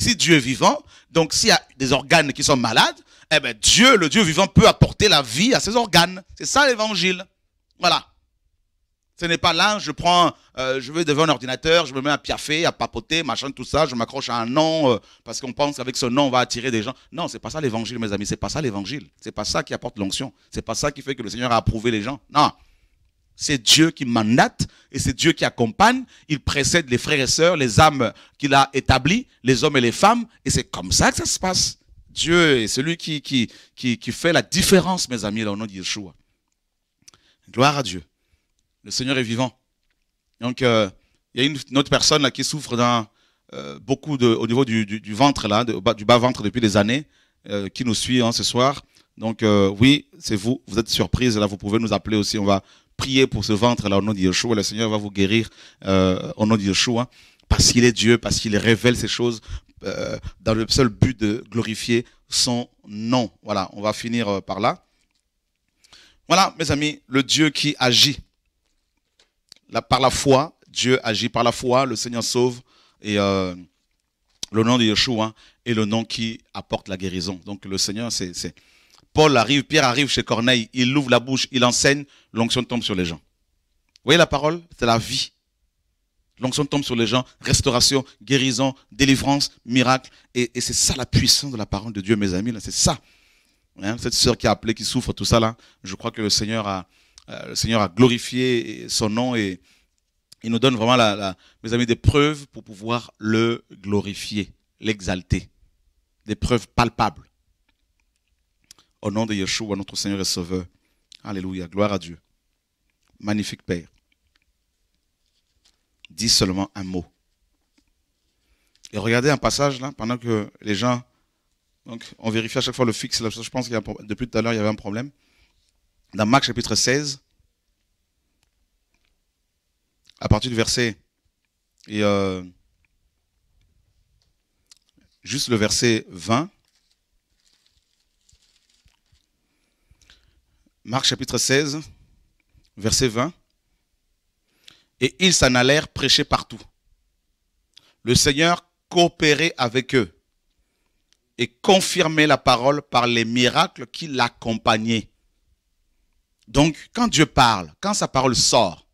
Si Dieu est vivant, donc s'il y a des organes qui sont malades, eh ben Dieu, le Dieu vivant, peut apporter la vie à ces organes. C'est ça l'évangile. Voilà. Ce n'est pas là, je prends, euh, je vais devant un ordinateur, je me mets à piaffer, à papoter, machin, tout ça, je m'accroche à un nom euh, parce qu'on pense qu'avec ce nom on va attirer des gens. Non, c'est pas ça l'évangile, mes amis. C'est pas ça l'évangile. C'est pas ça qui apporte l'onction. C'est pas ça qui fait que le Seigneur a approuvé les gens. Non. C'est Dieu qui mandate et c'est Dieu qui accompagne. Il précède les frères et sœurs, les âmes qu'il a établies, les hommes et les femmes. Et c'est comme ça que ça se passe. Dieu est celui qui, fait la différence, mes amis, dans le nom de Yeshua. Gloire à Dieu. Le Seigneur est vivant. Donc, euh, il y a une, autre personne qui souffre euh, beaucoup au niveau du, ventre du bas ventre depuis des années, euh, qui nous suit hein, ce soir. Donc, oui, c'est vous. Vous êtes surprise. Là, vous pouvez nous appeler aussi. On va prier pour ce ventre là au nom de Yeshua. Le Seigneur va vous guérir euh, au nom de Yeshua parce qu'il est Dieu, parce qu'il révèle ces choses euh, dans le seul but de glorifier son nom. Voilà, on va finir euh, par là. Voilà, mes amis, le Dieu qui agit. Là, par la foi, Dieu agit par la foi, le Seigneur sauve Et euh, le nom de Yeshua est le nom qui apporte la guérison. Donc le Seigneur, c'est... Paul arrive, Pierre arrive chez Corneille, il ouvre la bouche, il enseigne, l'onction tombe sur les gens. Vous voyez la parole? C'est la vie. L'onction tombe sur les gens, restauration, guérison, délivrance, miracle. Et, c'est ça la puissance de la parole de Dieu, mes amis. C'est ça. Hein, cette sœur qui a appelé, qui souffre, tout ça là, je crois que le Seigneur a, euh, glorifié son nom et il nous donne vraiment, mes amis, des preuves pour pouvoir le glorifier, l'exalter. Des preuves palpables. Au nom de Yeshua, notre Seigneur et Sauveur. Alléluia. Gloire à Dieu. Magnifique Père. Dis seulement un mot. Et regardez un passage là, pendant que les gens. Donc, on vérifie à chaque fois le fixe. Je pense qu'il depuis tout à l'heure, il y avait un problème. Dans Marc chapitre 16, à partir du verset. Et euh, juste le verset 20. Marc chapitre 16, verset 20. Et ils s'en allèrent prêcher partout. Le Seigneur coopérait avec eux et confirmait la parole par les miracles qui l'accompagnaient. Donc, quand Dieu parle, quand sa parole sort,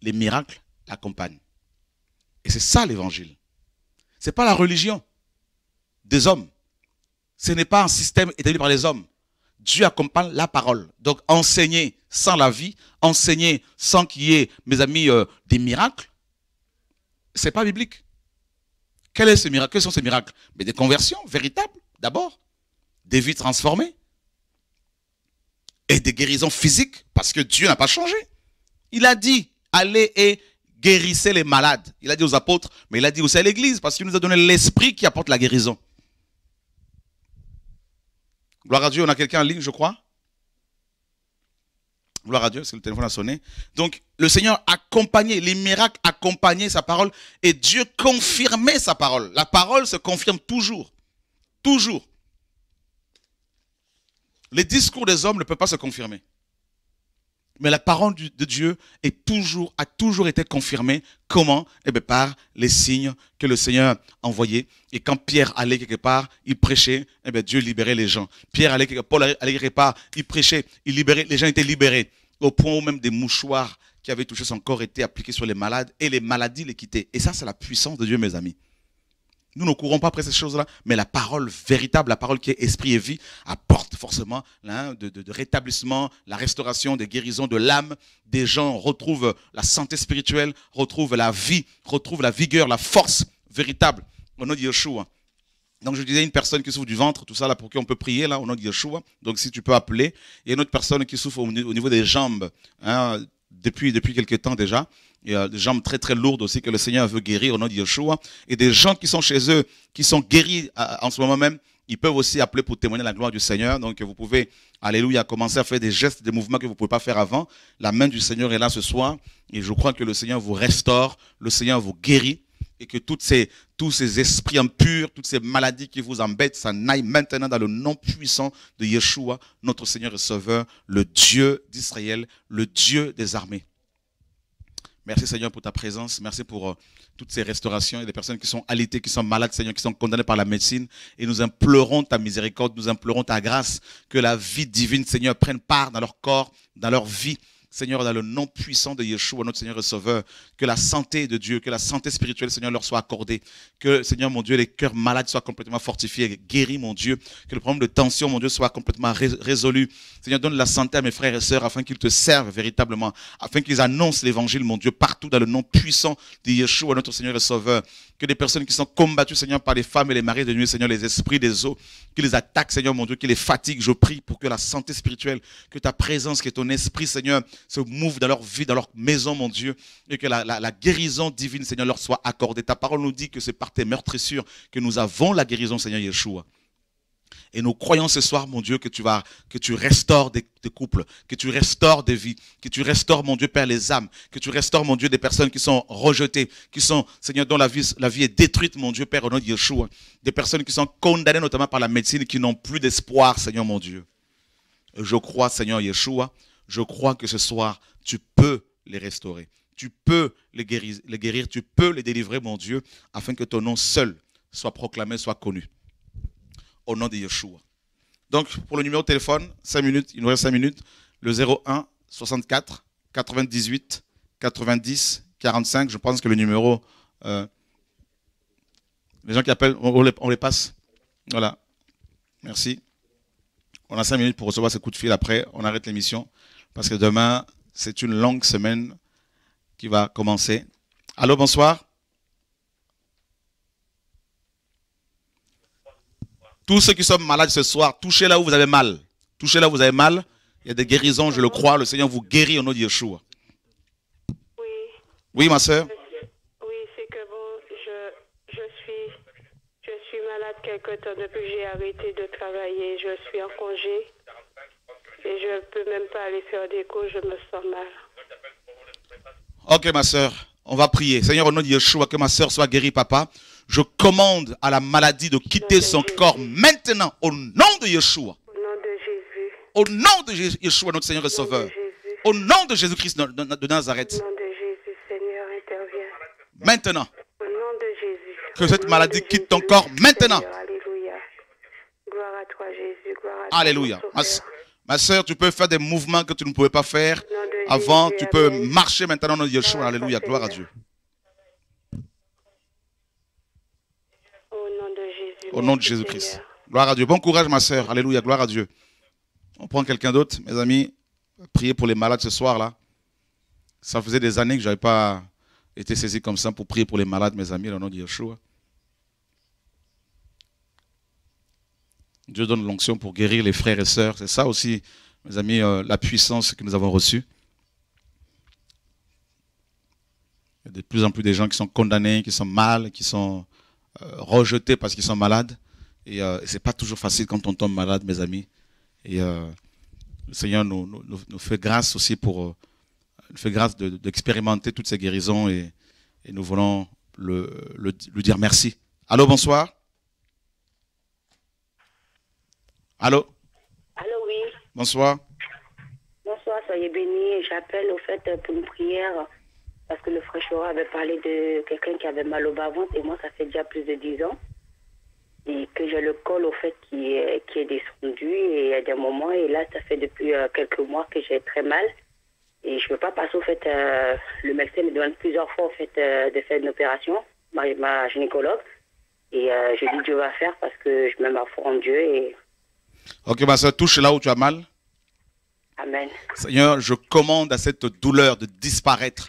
les miracles l'accompagnent. Et c'est ça l'évangile. Ce n'est pas la religion des hommes. Ce n'est pas un système établi par les hommes. Dieu accompagne la parole. Donc enseigner sans la vie, enseigner sans qu'il y ait, mes amis, euh, des miracles, ce n'est pas biblique. Quel est ce miracle? Quels sont ces miracles? Mais des conversions véritables, d'abord. Des vies transformées. Et des guérisons physiques, parce que Dieu n'a pas changé. Il a dit, allez et guérissez les malades. Il a dit aux apôtres, mais il a dit aussi à l'église, parce qu'il nous a donné l'esprit qui apporte la guérison. Gloire à Dieu, on a quelqu'un en ligne, je crois. Gloire à Dieu, parce le téléphone a sonné. Donc, le Seigneur accompagnait, les miracles accompagnaient sa parole et Dieu confirmait sa parole. La parole se confirme toujours. Toujours. Les discours des hommes ne peuvent pas se confirmer. Mais la parole de Dieu a toujours été confirmée. Comment? Eh bien, par les signes que le Seigneur envoyait. Et quand Pierre allait quelque part, il prêchait, eh bien, Dieu libérait les gens. Pierre allait quelque Paul allait quelque part, il prêchait, il libérait, les gens étaient libérés. Au point où même des mouchoirs qui avaient touché son corps étaient appliqués sur les malades et les maladies les quittaient. Et ça, c'est la puissance de Dieu, mes amis. Nous ne courons pas après ces choses-là, mais la parole véritable, la parole qui est esprit et vie, apporte forcément hein, de, rétablissement, la restauration, des guérisons de l'âme. Des gens retrouvent la santé spirituelle, retrouvent la vie, retrouvent la vigueur, la force véritable au nom de Yeshua. Donc je disais une personne qui souffre du ventre, tout ça là pour qui on peut prier là au nom de Yeshua. Donc si tu peux appeler. Il y a une autre personne qui souffre au, niveau des jambes hein, depuis depuis quelque temps déjà. Il y a des jambes très très lourdes aussi que le Seigneur veut guérir au nom de Yeshua. Et des gens qui sont chez eux, qui sont guéris en ce moment même, ils peuvent aussi appeler pour témoigner la gloire du Seigneur. Donc vous pouvez, alléluia, commencer à faire des gestes, des mouvements que vous ne pouvez pas faire avant. La main du Seigneur est là ce soir. Et je crois que le Seigneur vous restaure, le Seigneur vous guérit. Et que tous ces esprits impurs, toutes ces maladies qui vous embêtent, ça n'aille maintenant dans le nom puissant de Yeshua, notre Seigneur et Sauveur, le Dieu d'Israël, le Dieu des armées. Merci Seigneur pour ta présence. Merci pour euh, toutes ces restaurations. A des personnes qui sont alitées, qui sont malades, Seigneur, qui sont condamnées par la médecine. Et nous implorons ta miséricorde, nous implorons ta grâce, que la vie divine, Seigneur, prenne part dans leur corps, dans leur vie. Seigneur, dans le nom puissant de Yeshua, notre Seigneur et Sauveur, que la santé de Dieu, que la santé spirituelle, Seigneur, leur soit accordée. Que, Seigneur, mon Dieu, les cœurs malades soient complètement fortifiés, guéris, mon Dieu. Que le problème de tension, mon Dieu, soit complètement résolu. Seigneur, donne la santé à mes frères et sœurs afin qu'ils te servent véritablement, afin qu'ils annoncent l'évangile, mon Dieu, partout dans le nom puissant de Yeshua, notre Seigneur et Sauveur. Que des personnes qui sont combattues, Seigneur, par les femmes et les maris de nuit, Seigneur, les esprits des eaux, qui les attaquent, Seigneur, mon Dieu, qui les fatiguent, je prie pour que la santé spirituelle, que ta présence, que ton esprit, Seigneur, se mouve dans leur vie, dans leur maison, mon Dieu, et que la, guérison divine, Seigneur, leur soit accordée. Ta parole nous dit que c'est par tes meurtrissures que nous avons la guérison, Seigneur Yeshua. Et nous croyons ce soir, mon Dieu, que tu vas, que tu restaures des, couples, que tu restaures des vies, que tu restaures, mon Dieu, Père, les âmes, que tu restaures, mon Dieu, des personnes qui sont rejetées, qui sont, Seigneur, dont la vie, la est détruite, mon Dieu, Père, au nom de Yeshua. Des personnes qui sont condamnées notamment par la médecine, qui n'ont plus d'espoir, Seigneur, mon Dieu. Je crois, Seigneur Yeshua, je crois que ce soir, tu peux les restaurer. tu peux les guérir, les guérir, tu peux les délivrer, mon Dieu, afin que ton nom seul soit proclamé, soit connu. Au nom de Yeshua. Donc, pour le numéro de téléphone, 5 minutes, il nous reste 5 minutes, le 01 64 98 90 45. Je pense que le numéro, euh, les gens qui appellent, on les, on les passe. Voilà. Merci. On a 5 minutes pour recevoir ce coup de fil. Après, on arrête l'émission parce que demain, c'est une longue semaine qui va commencer. Allô, bonsoir. Tous ceux qui sont malades ce soir, touchez là où vous avez mal. Touchez là où vous avez mal. Il y a des guérisons, je le crois. Le Seigneur vous guérit au nom de Yeshua. Oui, Oui, ma soeur. oui, c'est que bon, je, je suis, je suis malade quelque temps depuis que j'ai arrêté de travailler. Je suis en congé et je peux même pas aller faire des cours. Je me sens mal. Ok, ma soeur. On va prier. Seigneur, au nom de Yeshua, que ma soeur soit guérie, papa. Je commande à la maladie de quitter son corps maintenant au nom de Yeshua. Au nom de Jésus. Au nom de Jésus- Yeshua, notre Seigneur et Sauveur. Au nom de Jésus-Christ de Nazareth. Au nom de Jésus, Seigneur, interviens. Maintenant. Au nom de Jésus. Que cette maladie quitte ton corps maintenant. Alléluia. Gloire à toi, Jésus. Gloire à toi, Alléluia. Ma, ma soeur, tu peux faire des mouvements que tu ne pouvais pas faire avant. Tu peux marcher maintenant au nom de Yeshua. Alléluia. Gloire à. Dieu. Au nom de Jésus. Au nom de Jésus-Christ. Gloire à Dieu. Bon courage, ma soeur. Alléluia. Gloire à Dieu. On prend quelqu'un d'autre, mes amis. Priez pour les malades ce soir-là. Ça faisait des années que je n'avais pas été saisi comme ça pour prier pour les malades, mes amis, au nom de Yeshua. Dieu donne l'onction pour guérir les frères et sœurs. C'est ça aussi, mes amis, euh, la puissance que nous avons reçue. Il y a de plus en plus de gens qui sont condamnés, qui sont mal, qui sont rejetés parce qu'ils sont malades. Et euh, c'est pas toujours facile quand on tombe malade, mes amis. Et euh, le Seigneur nous, nous- fait grâce aussi pour euh, nous fait grâce de- d'expérimenter toutes ces guérisons et, et nous voulons le, le- lui dire merci. Allô, bonsoir. Allô, Allô, oui. bonsoir. Bonsoir, soyez bénis. J'appelle au fait pour une prière parce que le frère Chora avait parlé de quelqu'un qui avait mal au bas-ventre et moi, ça fait déjà plus de 10 ans. Et que j'ai le col au fait qui est, qui est descendu et à des moments, et là, ça fait depuis euh, quelques mois que j'ai très mal. Et je ne peux pas passer au fait, euh, le médecin me demande plusieurs fois au fait euh, de faire une opération, ma, ma gynécologue. Et euh, je dis Dieu va faire parce que je mets ma foi en Dieu et Ok, ma soeur, touche là où tu as mal. Amen. Seigneur, je commande à cette douleur de disparaître.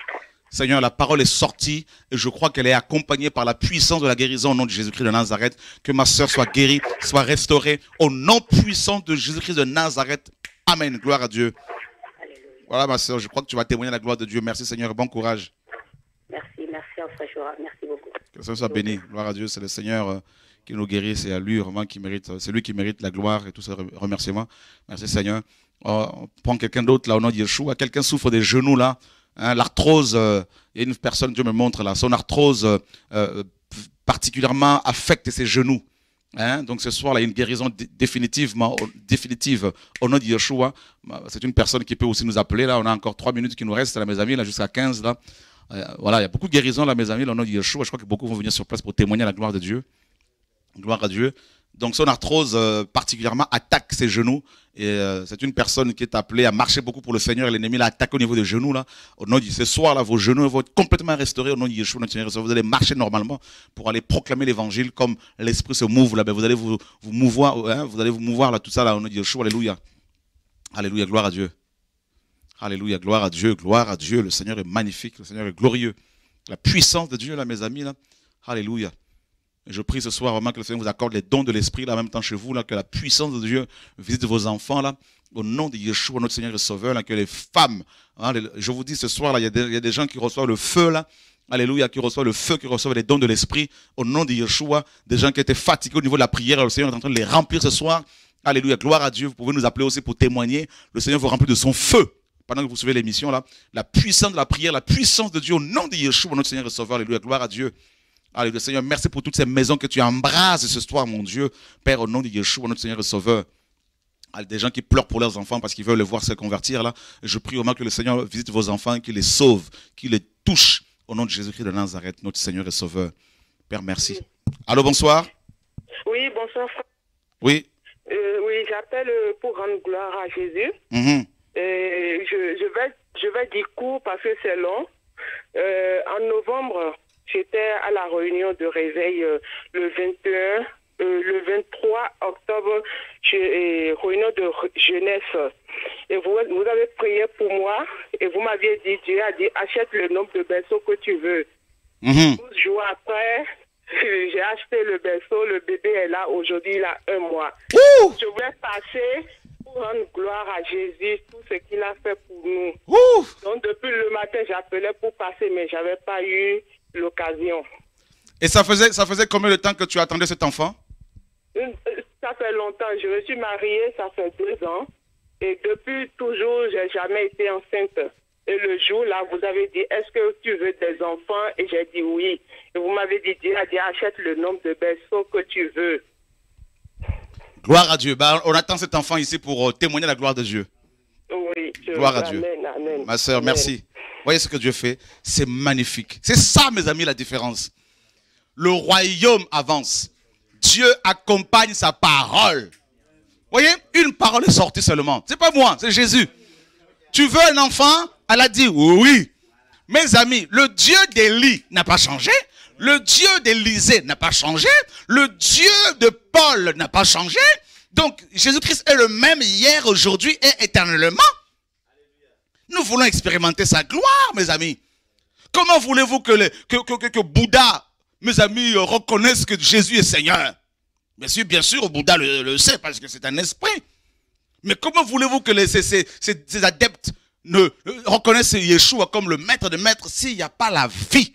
Seigneur, la parole est sortie et je crois qu'elle est accompagnée par la puissance de la guérison au nom de Jésus-Christ de Nazareth. Que ma soeur soit guérie, soit restaurée au nom puissant de Jésus-Christ de Nazareth. Amen. Gloire à Dieu. Alléluia. Voilà, ma soeur, je crois que tu vas témoigner la gloire de Dieu. Merci, Seigneur, bon courage. Merci, merci frère Chora. Merci beaucoup. Que le Seigneur soit béni. Gloire à Dieu. C'est le Seigneur euh, qui nous guérit. C'est à lui vraiment qui mérite. C'est lui qui mérite la gloire et tout ce re- remerciement. Merci Seigneur. Oh, on prend quelqu'un d'autre là au nom de Yeshua. Quelqu'un souffre des genoux là. Hein, L'arthrose. Il y a une personne, Dieu me montre là. Son arthrose euh, euh, particulièrement affecte ses genoux. Hein, donc ce soir, là, il y a une guérison dé- définitivement, définitive au nom de Yeshua. Bah, C'est une personne qui peut aussi nous appeler. Là, on a encore trois minutes qui nous restent, là, mes amis, là, jusqu'à 15. Là. Euh, voilà, il y a beaucoup de guérisons, là, mes amis, là, au nom de Yeshua. Je crois que beaucoup vont venir sur place pour témoigner la gloire de Dieu. Gloire à Dieu. Donc son arthrose euh, particulièrement attaque ses genoux. Et euh, c'est une personne qui est appelée à marcher beaucoup pour le Seigneur. Et L'ennemi l'attaque au niveau des genoux. Là. Au nom de ce soir, vos genoux vont être complètement restaurés au nom de Yeshua. Vous allez marcher normalement pour aller proclamer l'évangile comme l'Esprit se mouve. Là. Ben, vous allez vous, vous mouvoir, hein, vous allez vous mouvoir là, tout ça là, au nom de Yeshua. Alléluia. Alléluia, gloire à Dieu. Alléluia, gloire à Dieu, gloire à Dieu. Le Seigneur est magnifique, le Seigneur est glorieux. La puissance de Dieu, là, mes amis, là. Alléluia. Je prie ce soir vraiment que le Seigneur vous accorde les dons de l'Esprit, là, en même temps chez vous, là, que la puissance de Dieu visite vos enfants, là, au nom de Yeshua, notre Seigneur et Sauveur, que les femmes, je vous dis ce soir, là, il y, a des- il y a des gens qui reçoivent le feu, là, Alléluia, qui reçoivent le feu, qui reçoivent les dons de l'Esprit, au nom de Yeshua, des gens qui étaient fatigués au niveau de la prière, le Seigneur est en train de les remplir ce soir. Alléluia, gloire à Dieu. Vous pouvez nous appeler aussi pour témoigner. Le Seigneur vous remplit de son feu pendant que vous suivez l'émission là. La puissance de la prière, la puissance de Dieu au nom de Yeshua, notre Seigneur et Sauveur. Alléluia, gloire à Dieu. Alléluia, Seigneur, merci pour toutes ces maisons que tu embrases ce soir, mon Dieu. Père, au nom de Yeshua, notre Seigneur et Sauveur. Des gens qui pleurent pour leurs enfants parce qu'ils veulent les voir se convertir là. Je prie vraiment que le Seigneur visite vos enfants, qu'il les sauve, qu'il les touche. Au nom de Jésus-Christ de Nazareth, notre Seigneur et Sauveur. Père, merci. Allô, bonsoir. Oui, bonsoir. frère. Oui. Euh, oui, j'appelle euh, pour rendre gloire à Jésus. Mhm. Et je, je vais, je vais dire court parce que c'est long. Euh, en novembre, j'étais à la réunion de réveil euh, le 21, euh, le 23 octobre, réunion de jeunesse. Et vous, vous avez prié pour moi et vous m'aviez dit, Dieu a dit, achète le nombre de berceaux que tu veux. Mhm. 12 jours après, j'ai acheté le berceau, le bébé est là, aujourd'hui il a un mois. Ouh, Je voulais passer pour rendre gloire à Jésus, tout ce qu'il a fait pour nous. ouh. Donc depuis le matin, j'appelais pour passer, mais j'avais pas eu l'occasion. Et ça faisait, ça faisait combien de temps que tu attendais cet enfant? Euh, Ça fait longtemps, je me suis mariée, ça fait deux ans. Et depuis toujours, j'ai jamais été enceinte. Et le jour là, vous avez dit, est-ce que tu veux des enfants? Et j'ai dit oui. Et vous m'avez dit, dit, achète le nombre de berceaux que tu veux. Gloire à Dieu. Bah, on attend cet enfant ici pour euh, témoigner la gloire de Dieu. Oui. je- Gloire à Dieu. Amen, amen. Ma Amen. merci. Voyez ce que Dieu fait. C'est magnifique. C'est ça, mes amis, la différence. Le royaume avance. Dieu accompagne sa parole. Voyez, une parole est sortie seulement. C'est pas moi, c'est Jésus. Tu veux un enfant? Elle a dit oui. Mes amis, le Dieu d'Élie n'a pas changé. Le Dieu d'Élisée n'a pas changé. Le Dieu de Paul n'a pas changé. Donc, Jésus-Christ est le même hier, aujourd'hui et éternellement. Nous voulons expérimenter sa gloire, mes amis. Comment voulez-vous que, Bouddha, mes amis, euh, reconnaisse que Jésus est Seigneur? Bien sûr, bien sûr, Bouddha le, sait parce que c'est un esprit. Mais comment voulez-vous que ces adeptes ne euh, reconnaissent Yeshua comme le maître de maîtres s'il n'y a pas la vie?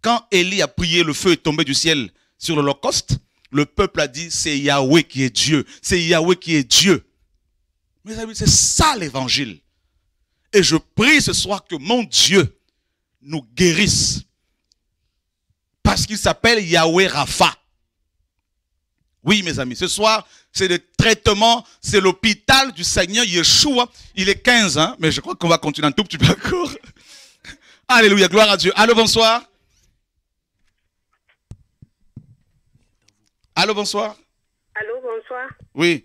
Quand Élie a prié, le feu est tombé du ciel sur l'Holocauste. Le peuple a dit, c'est Yahweh qui est Dieu. C'est Yahweh qui est Dieu. Mes amis, c'est ça l'évangile. Et je prie ce soir que mon Dieu nous guérisse. Parce qu'il s'appelle Yahweh Rapha. Oui, mes amis, ce soir, c'est le traitement, c'est l'hôpital du Seigneur Yeshua. Il est 15 ans, mais je crois qu'on va continuer un tout petit peu encore. Alléluia, gloire à Dieu. Allô, bonsoir. Allô, bonsoir. Allô, bonsoir. Oui.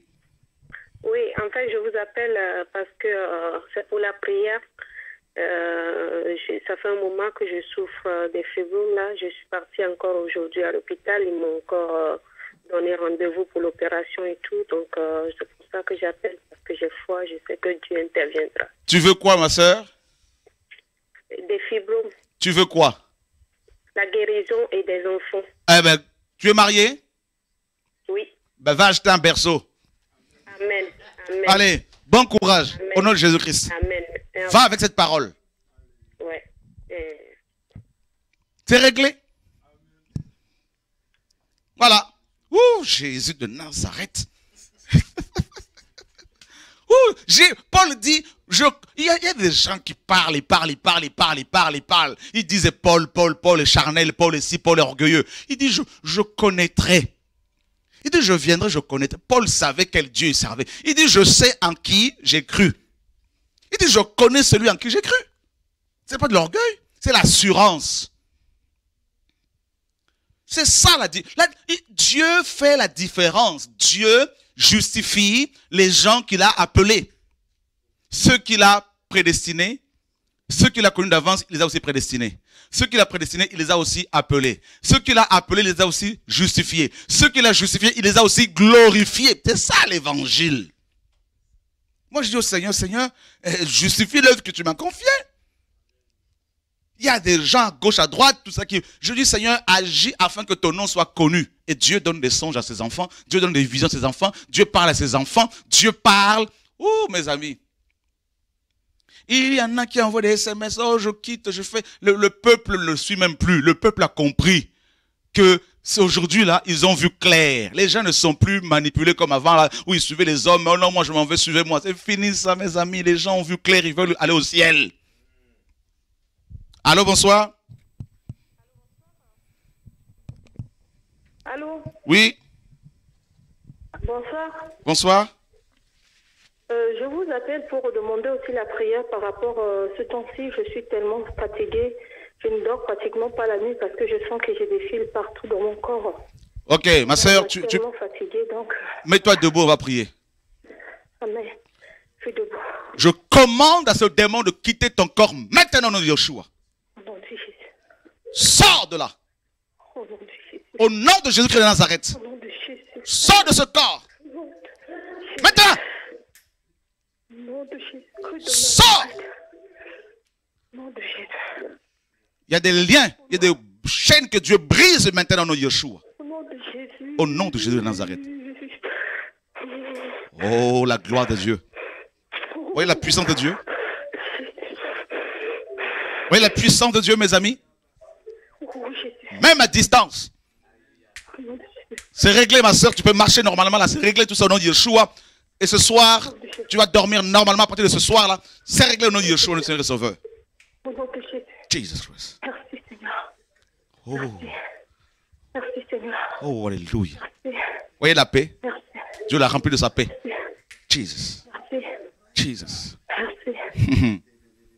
Oui, en fait, je vous appelle euh, parce que euh, c'est pour la prière. Euh, je- ça fait un moment que je souffre des fibromes là. Je suis partie encore aujourd'hui à l'hôpital. Ils m'ont encore euh, donné rendez-vous pour l'opération et tout. Donc, c'est pour ça que j'appelle parce que j'ai foi. Je sais que Dieu interviendra. Tu veux quoi, ma soeur Des fibromes, Tu veux quoi? La guérison et des enfants. Eh ben, tu es marié Oui. Ben, va acheter un berceau. Amen. Allez, bon courage Amen. au nom de Jésus-Christ. Amen. Va avec cette parole. Ouais. C'est réglé. Voilà. Ouh, Jésus de Nazareth. Ouh, Paul dit, je, il, y a, il y a des gens qui parlent, ils parlent, ils parlent, ils parlent, ils parlent, ils parlent. Il disait Paul, Paul, Paul est charnel, Paul est si, Paul est orgueilleux. Il dit, je, je connaîtrai. Il dit, je viendrai, je connaîtrai. Paul savait quel Dieu il servait. Il dit, je sais en qui j'ai cru. Il dit, je connais celui en qui j'ai cru. C'est pas de l'orgueil, c'est l'assurance. C'est ça la, la- Dieu fait la différence. Dieu justifie les gens qu'il a appelés. Ceux qu'il a prédestinés, ceux qu'il a connus d'avance, il les a aussi prédestinés. Ceux qu'il a prédestinés, il les a aussi appelés. Ceux qu'il a appelés, il les a aussi justifiés. Ceux qu'il a justifiés, il les a aussi glorifiés. C'est ça l'évangile. Moi, je dis au Seigneur, Seigneur, euh, justifie l'œuvre que tu m'as confiée. Il y a des gens à gauche, à droite, tout ça qui. Je dis, Seigneur, agis afin que ton nom soit connu. Et Dieu donne des songes à ses enfants. Dieu donne des visions à ses enfants. Dieu parle à ses enfants. Dieu parle. Oh, mes amis. Il y en a qui envoient des SMS. Oh, je quitte, je fais. Le, le peuple ne le suit même plus. Le peuple a compris que c'est aujourd'hui là, ils ont vu clair. Les gens ne sont plus manipulés comme avant là, où ils suivaient les hommes. Oh non, moi je m'en vais, suivez-moi. C'est fini ça, mes amis. Les gens ont vu clair, ils veulent aller au ciel. Allô, bonsoir. Allô? Oui, Bonsoir. bonsoir. Euh, je vous appelle pour demander aussi la prière par rapport à ce temps-ci. Je suis tellement fatiguée. Je ne dors pratiquement pas la nuit parce que je sens que j'ai des fils partout dans mon corps. Ok, ma soeur, tu, tu tellement fatiguée, donc... mets-toi debout, on va prier. Amen. Je suis debout. Je commande à ce démon de quitter ton corps maintenant nom de Yeshua. Au nom de Jésus. Sors de là. Au nom de Jésus. Au nom de Jésus-Christ de Nazareth. Au nom de Jésus. Sors de ce corps. Maintenant. Au nom de Jésus. Christ de Sors. Il y a des liens, il y a des chaînes que Dieu brise maintenant nom de Yeshua. Au nom de Jésus. De Nazareth. Oh, la gloire de Dieu. Vous voyez la puissance de Dieu Vous voyez la puissance de Dieu, mes amis Oh. Même à distance. C'est réglé, ma soeur. Tu peux marcher normalement là. C'est réglé tout ça au nom de Yeshua. Et ce soir, tu vas dormir normalement à partir de ce soir là. C'est réglé au nom de Yeshua, notre Seigneur et Sauveur. Jesus Christ. Merci Seigneur. Oh, Merci Seigneur. oh, alléluia. Merci. Voyez la paix Merci. Dieu l'a rempli de sa paix. Jesus. Merci. Jesus. Merci.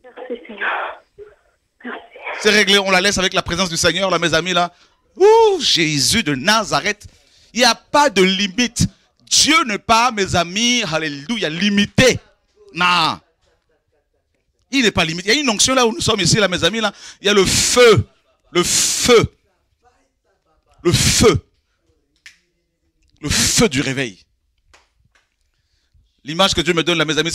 Merci Seigneur. Merci. C'est réglé, on la laisse avec la présence du Seigneur, là, mes amis, là. Ouh, Jésus de Nazareth. Il n'y a pas de limite. Dieu n'est pas, mes amis, alléluia, limité. Non. Il n'est pas limité. Il y a une onction là où nous sommes ici, là, mes amis, là. Il y a le feu. Le feu. Le feu. Le feu du réveil. L'image que Dieu me donne, là, mes amis,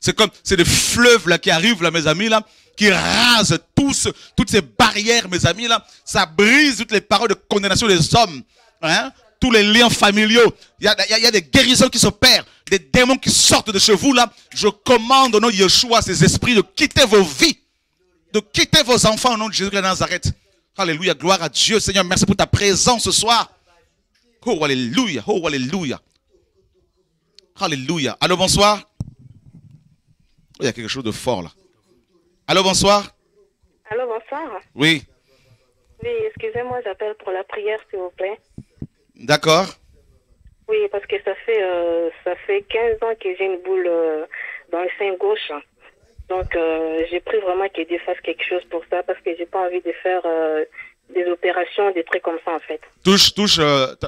c'est comme, c'est des fleuves, là, qui arrivent, là, mes amis, qui rasent tous, toutes ces barrières, mes amis. Ça brise toutes les paroles de condamnation des hommes, hein. Tous les liens familiaux. Il y a, il y des guérisons qui s'opèrent, des démons qui sortent de chez vous, là. Je commande au nom de Yeshua, ces esprits, de quitter vos vies, de quitter vos enfants au nom de Jésus de Nazareth. Alléluia, gloire à Dieu, Seigneur, merci pour ta présence ce soir. Oh, alléluia, oh, alléluia. Alléluia. Allô, bonsoir. Oh, Il y a quelque chose de fort là. Allô, bonsoir. Allô, bonsoir. Oui, Oui, excusez-moi, j'appelle pour la prière, s'il vous plaît. D'accord. Oui, parce que ça fait, euh, ça fait 15 ans que j'ai une boule euh, dans le sein gauche. Donc, euh, j'ai pris vraiment que Dieu fasse quelque chose pour ça parce que j'ai pas envie de faire des opérations, des trucs comme ça, en fait. Touche, touche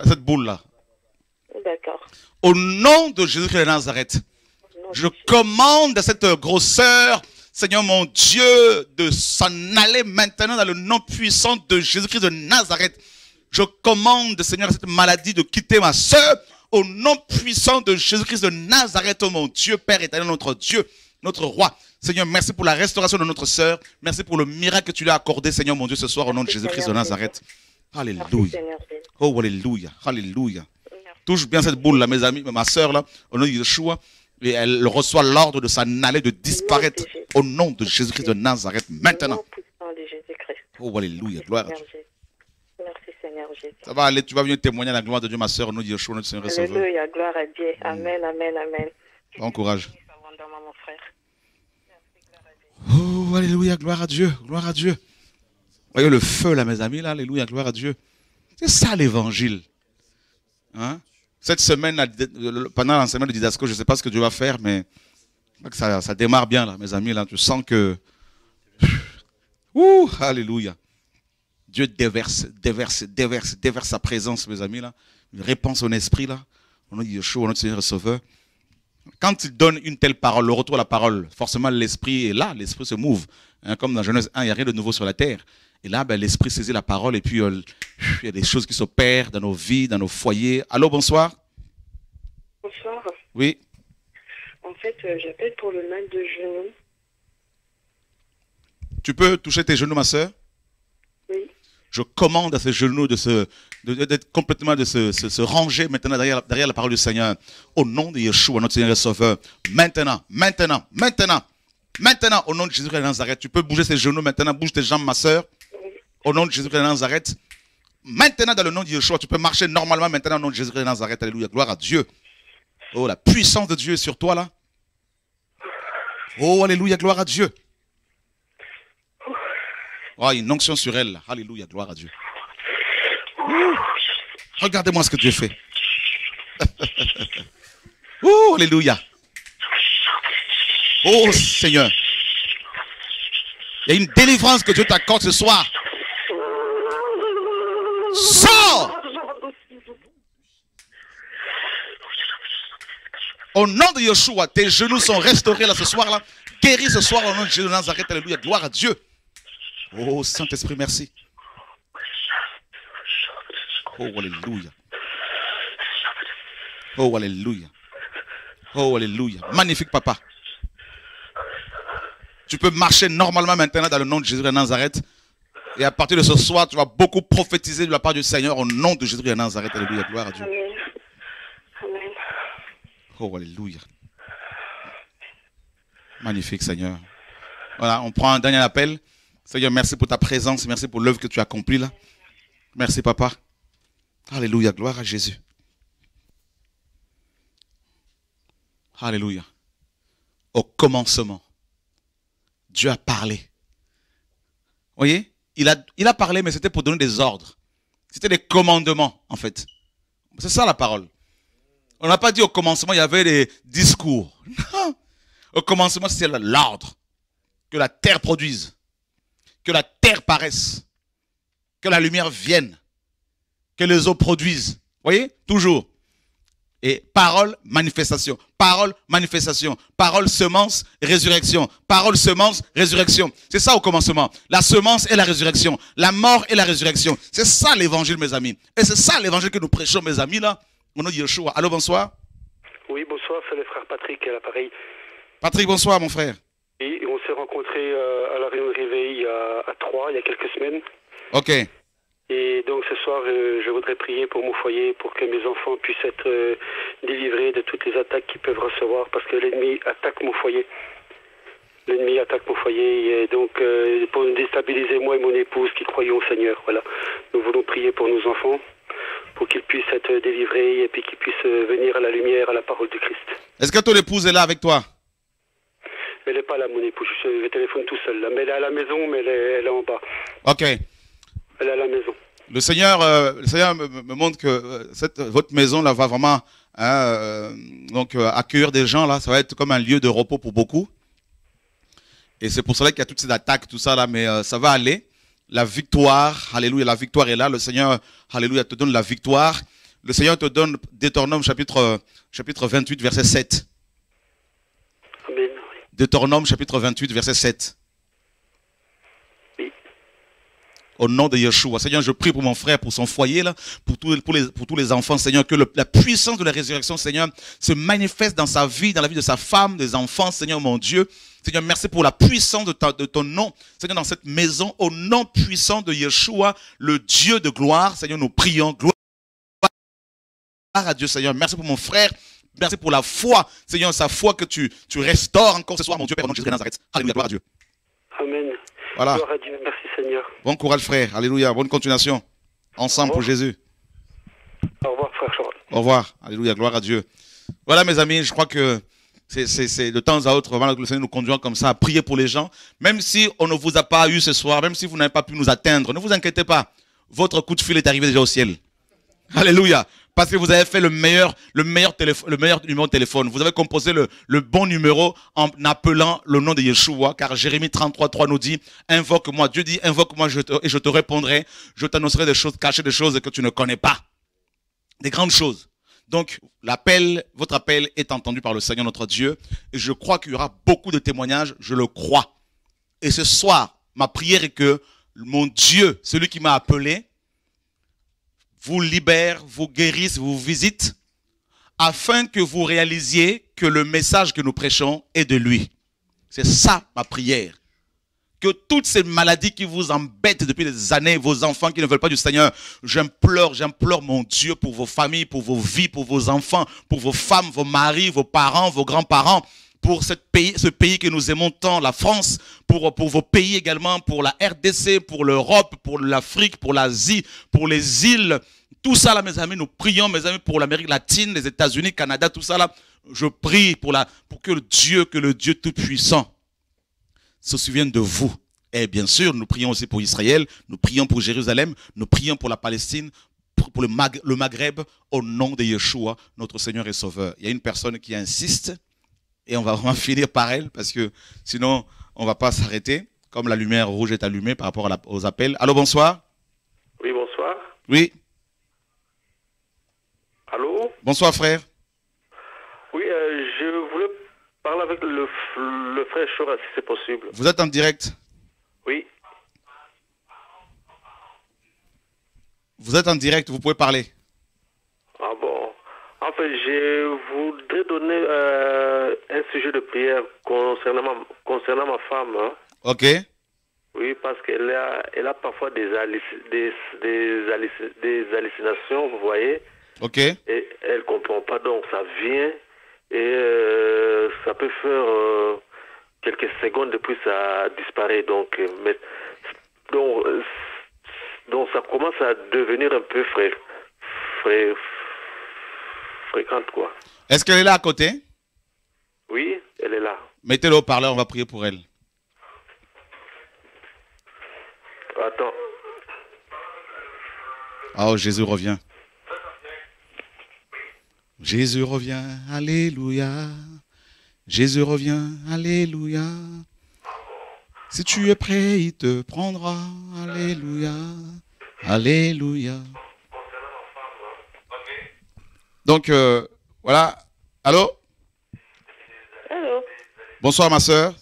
cette boule là. D'accord. Au nom de Jésus de Nazareth, je commande à cette grosseur, Seigneur mon Dieu, de s'en aller maintenant dans le nom puissant de Jésus-Christ de Nazareth. Je commande, Seigneur, à cette maladie de quitter ma soeur au nom puissant de Jésus-Christ de Nazareth, oh mon Dieu, Père éternel, notre Dieu, notre roi. Seigneur, merci pour la restauration de notre sœur. Merci pour le miracle que tu lui as accordé, Seigneur mon Dieu, ce soir, au nom de Jésus-Christ de Nazareth. Alléluia. Oh, alléluia. Alléluia. Touche bien cette boule là, mes amis, ma soeur là, au nom de Yeshua. Et elle reçoit l'ordre de s'en aller, de disparaître au nom de Jésus-Christ de Nazareth Au nom maintenant. puissant de Jésus-Christ. Oh, alléluia. Gloire à Dieu. Seigneur Jésus. Ça va aller, tu vas venir témoigner la gloire de Dieu, ma soeur, de Yeshua, notre Seigneur et Sauveur. Alléluia, gloire à Dieu. Amen, amen, amen. Bon courage. Oh, alléluia, gloire à Dieu, gloire à Dieu. Voyez le feu là, mes amis, là, alléluia, gloire à Dieu. C'est ça l'évangile. Hein? Cette semaine, pendant l'enseignement de Didasco, je ne sais pas ce que Dieu va faire, mais ça, ça démarre bien là, mes amis, là. Tu sens que. Ouh, alléluia. Dieu déverse, déverse, déverse, déverse sa présence, mes amis, là. Il répand son esprit, là. Au nom de Yeshua, notre Seigneur et Sauveur. Quand il donne une telle parole, le retour à la parole, forcément l'esprit est là, l'esprit se mouve. Hein, comme dans Genèse 1, il n'y a rien de nouveau sur la terre. Et là, ben, l'esprit saisit la parole et puis euh, il y a des choses qui s'opèrent dans nos vies, dans nos foyers. Allô, bonsoir. Bonsoir. Oui. En fait, euh, j'appelle pour le mal de genou. Tu peux toucher tes genoux, ma soeur. Je commande à ces genoux de se, d'être complètement de se, se- se ranger maintenant derrière, derrière la parole du Seigneur. Au nom de Yeshua, notre Seigneur et Sauveur. Maintenant, maintenant, maintenant, maintenant, au nom de Jésus de Nazareth. Tu peux bouger ces genoux maintenant, bouge tes jambes, ma soeur. Au nom de Jésus de Nazareth. Maintenant, dans le nom de Yeshua, tu peux marcher normalement maintenant au nom de Jésus de Nazareth. Alléluia. Gloire à Dieu. Oh, la puissance de Dieu est sur toi là. Oh, alléluia. Gloire à Dieu. Oh, une onction sur elle. Alléluia. Gloire à Dieu. Regardez-moi ce que Dieu fait. alléluia. Oh Seigneur. Il y a une délivrance que Dieu t'accorde ce soir. Sors Au nom de Yeshua, tes genoux sont restaurés là ce soir-là. Guéris ce soir au nom de Jésus de Nazareth. Alléluia. Gloire à Dieu. Oh Saint-Esprit, merci. Oh Alléluia. Oh Alléluia. Oh Alléluia. Magnifique papa. Tu peux marcher normalement maintenant dans le nom de Jésus de Nazareth. Et à partir de ce soir, tu vas beaucoup prophétiser de la part du Seigneur au nom de Jésus de Nazareth. Alléluia. Gloire à Dieu. Amen. Amen. Oh, Alléluia. Magnifique, Seigneur. Voilà, on prend un dernier appel. Seigneur, merci pour ta présence. Merci pour l'œuvre que tu as là. Merci, Papa. Alléluia. Gloire à Jésus. Alléluia. Au commencement, Dieu a parlé. voyez il a, il a parlé, mais c'était pour donner des ordres. C'était des commandements, en fait. C'est ça la parole. On n'a pas dit au commencement, il y avait des discours. Non. Au commencement, c'est l'ordre. Que la terre produise. Que la terre paraisse. Que la lumière vienne. Que les eaux produisent. Voyez? Toujours. Et parole, manifestation. Parole, manifestation. Parole, semence, résurrection. Parole, semence, résurrection. C'est ça au commencement. La semence et la résurrection. La mort et la résurrection. C'est ça l'évangile, mes amis. Et c'est ça l'évangile que nous prêchons, mes amis, là. Au nom de Yeshua. Allô, bonsoir. Oui, bonsoir, c'est le frère Patrick à l'appareil. Patrick, bonsoir, mon frère. Euh, à la réunion de réveil à, à Troyes il y a quelques semaines. Ok. Et donc ce soir, euh, je voudrais prier pour mon foyer, pour que mes enfants puissent être euh, délivrés de toutes les attaques qu'ils peuvent recevoir, parce que l'ennemi attaque mon foyer. L'ennemi attaque mon foyer, et donc euh, pour déstabiliser moi et mon épouse qui croyons au Seigneur. Voilà. Nous voulons prier pour nos enfants, pour qu'ils puissent être délivrés et puis qu'ils puissent venir à la lumière, à la parole du Christ. Est-ce que ton épouse est là avec toi? Elle n'est pas là, mon épouse. Je, téléphone tout seul. Là. Mais elle est à la maison, mais elle est, elle est en bas. Ok. Elle est à la maison. Le Seigneur, euh, le Seigneur me, me montre que euh, cette, votre maison là va vraiment hein, euh, donc accueillir des gens là. Ça va être comme un lieu de repos pour beaucoup. Et c'est pour cela qu'il y a toutes ces attaques, tout ça là, mais ça va aller. La victoire, alléluia, la victoire est là. Le Seigneur, alléluia, te donne la victoire. Le Seigneur te donne Deutéronome chapitre, chapitre 28, verset 7. Deutéronome chapitre 28, verset 7. Oui. Au nom de Yeshua. Seigneur, je prie pour mon frère, pour son foyer, là, pour, les, pour tous les enfants, Seigneur, que la puissance de la résurrection, Seigneur, se manifeste dans sa vie, dans la vie de sa femme, des enfants, Seigneur, mon Dieu. Seigneur, merci pour la puissance de, de ton nom, Seigneur, dans cette maison, au nom puissant de Yeshua, le Dieu de gloire. Seigneur, nous prions. Gloire à Dieu, Seigneur. Merci pour mon frère. Merci pour la foi, Seigneur, sa foi que tu, tu restaures encore ce soir, mon Dieu, Père, au nom de Jésus de Nazareth. Alléluia, gloire à Dieu. Amen. Voilà. Gloire à Dieu. Merci Seigneur. Bon courage, frère. Alléluia. Bonne continuation. Ensemble pour Jésus. Au revoir, frère Charles. Au revoir. Alléluia. Gloire à Dieu. Voilà, mes amis, je crois que c'est, de temps à autre, vraiment, que le Seigneur nous conduit comme ça à prier pour les gens. Même si on ne vous a pas eu ce soir, même si vous n'avez pas pu nous atteindre, ne vous inquiétez pas. Votre coup de fil est arrivé déjà au ciel. Alléluia. Parce que vous avez fait le meilleur, le meilleur le meilleur numéro de téléphone. Vous avez composé le, le bon numéro en appelant le nom de Yeshua. Car Jérémie 33, 3 nous dit, invoque-moi. Dieu dit, invoque-moi et je te répondrai. Je t'annoncerai des choses cachées, des choses que tu ne connais pas. Des grandes choses. Donc, l'appel, votre appel est entendu par le Seigneur notre Dieu. Et je crois qu'il y aura beaucoup de témoignages. Je le crois. Et ce soir, ma prière est que mon Dieu, celui qui m'a appelé, vous libère, vous guérisse, vous visite, afin que vous réalisiez que le message que nous prêchons est de lui. C'est ça ma prière. Que toutes ces maladies qui vous embêtent depuis des années, vos enfants qui ne veulent pas du Seigneur, j'implore, j'implore mon Dieu pour vos familles, pour vos vies, pour vos enfants, pour vos femmes, vos maris, vos parents, vos grands-parents, pour cette pays, ce pays que nous aimons tant, la France, pour, vos pays également, pour la RDC, pour l'Europe, pour l'Afrique, pour l'Asie, pour les îles. Tout ça là, mes amis, nous prions, mes amis, pour l'Amérique latine, les États-Unis, Canada, tout ça là. Je prie pour, que le Dieu, que le Dieu Tout-Puissant se souvienne de vous. Et bien sûr, nous prions aussi pour Israël, nous prions pour Jérusalem, nous prions pour la Palestine, pour, le, le Maghreb, au nom de Yeshua, notre Seigneur et Sauveur. Il y a une personne qui insiste, et on va vraiment finir par elle parce que sinon on va pas s'arrêter comme la lumière rouge est allumée par rapport aux appels. Allô, bonsoir. Oui, bonsoir. Oui. Allô? Bonsoir, frère. Oui, euh, je voulais parler avec le, le frère Chora, si c'est possible. Vous êtes en direct? Oui. Vous êtes en direct, vous pouvez parler. Ah bon? En fait, je voudrais donner euh, un sujet de prière concernant ma, concernant ma femme. hein. Ok. Oui, parce qu'elle a, elle a parfois des, halluc- des, des, halluc- des hallucinations, vous voyez, Ok. et elle comprend pas, donc ça vient et euh, ça peut faire euh, quelques secondes et puis ça disparaît. Donc, mais, donc, donc ça commence à devenir un peu frais, frais, fréquente, quoi. Est-ce qu'elle est là à côté? Oui, elle est là. Mettez-le au parleur, on va prier pour elle. Attends. Oh, Jésus revient. Jésus revient, Alléluia. Jésus revient, Alléluia. Si tu es prêt, il te prendra, Alléluia. Alléluia. Donc, euh, voilà. Allô? Allô? Bonsoir, ma soeur.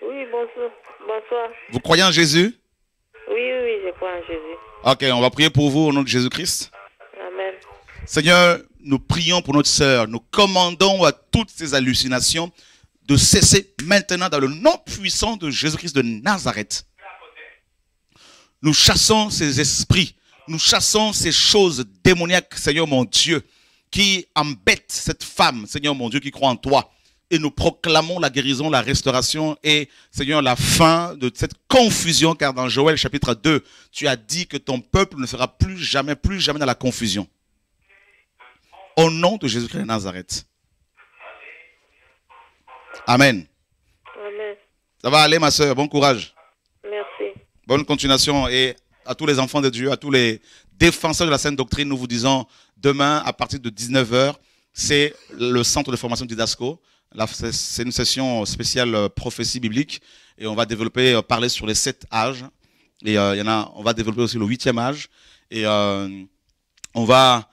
Oui, bonsoir. Bonsoir. Vous croyez en Jésus? Oui, oui, oui, je crois en Jésus. Ok, on va prier pour vous au nom de Jésus-Christ. Amen. Seigneur, nous prions pour notre sœur. Nous commandons à toutes ces hallucinations de cesser maintenant dans le nom puissant de Jésus-Christ de Nazareth. Nous chassons ces esprits. Nous chassons ces choses démoniaques, Seigneur mon Dieu, qui embêtent cette femme, Seigneur mon Dieu, qui croit en toi. Et nous proclamons la guérison, la restauration et, Seigneur, la fin de cette confusion, car dans Joël chapitre 2, tu as dit que ton peuple ne sera plus jamais, plus jamais dans la confusion. Au nom de Jésus-Christ de Nazareth. Amen. Amen. Ça va aller, ma soeur? Bon courage. Merci. Bonne continuation. Et à tous les enfants de Dieu, à tous les défenseurs de la sainte doctrine, nous vous disons demain, à partir de 19h, c'est le centre de formation Didasco. C'est- une session spéciale euh, prophétie biblique. Et on va développer, euh, parler sur les sept âges. Et euh, il y en a, on va développer aussi le huitième âge. Et on va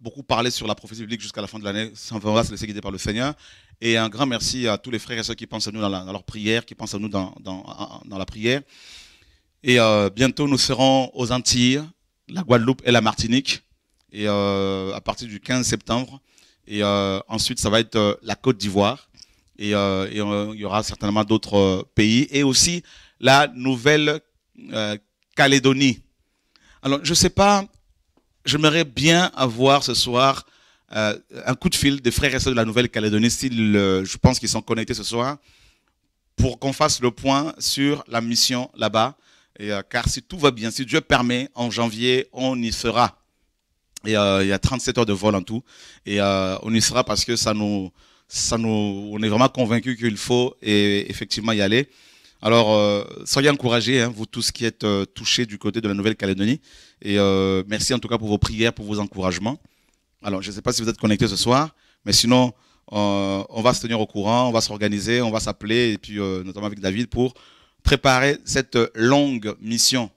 beaucoup parler sur la prophétie biblique jusqu'à la fin de l'année. On va se laisser guider par le Seigneur. Et un grand merci à tous les frères et sœurs qui pensent à nous dans, la- dans leur prière, qui pensent à nous dans la prière. Et euh, bientôt, nous serons aux Antilles, la Guadeloupe et la Martinique. Et euh, à partir du 15 septembre. Et euh, ensuite, ça va être la Côte d'Ivoire. Et, et, il y aura certainement d'autres pays. Et aussi la Nouvelle-Calédonie. Alors, je ne sais pas, j'aimerais bien avoir ce soir un coup de fil des frères et sœurs de la Nouvelle-Calédonie, euh, je pense qu'ils sont connectés ce soir, pour qu'on fasse le point sur la mission là-bas. Euh, car si tout va bien, si Dieu permet, en janvier, on y sera. Euh, il y a 37 heures de vol en tout. Et euh, on y sera parce que ça nous, ça nous, on est vraiment convaincus qu'il faut et, effectivement y aller. Alors, soyez encouragés, hein, vous tous qui êtes touchés du côté de la Nouvelle-Calédonie. Et merci en tout cas pour vos prières, pour vos encouragements. Alors, je ne sais pas si vous êtes connectés ce soir, mais sinon, on va se tenir au courant, on va s'organiser, on va s'appeler, et puis notamment avec David, pour préparer cette longue mission.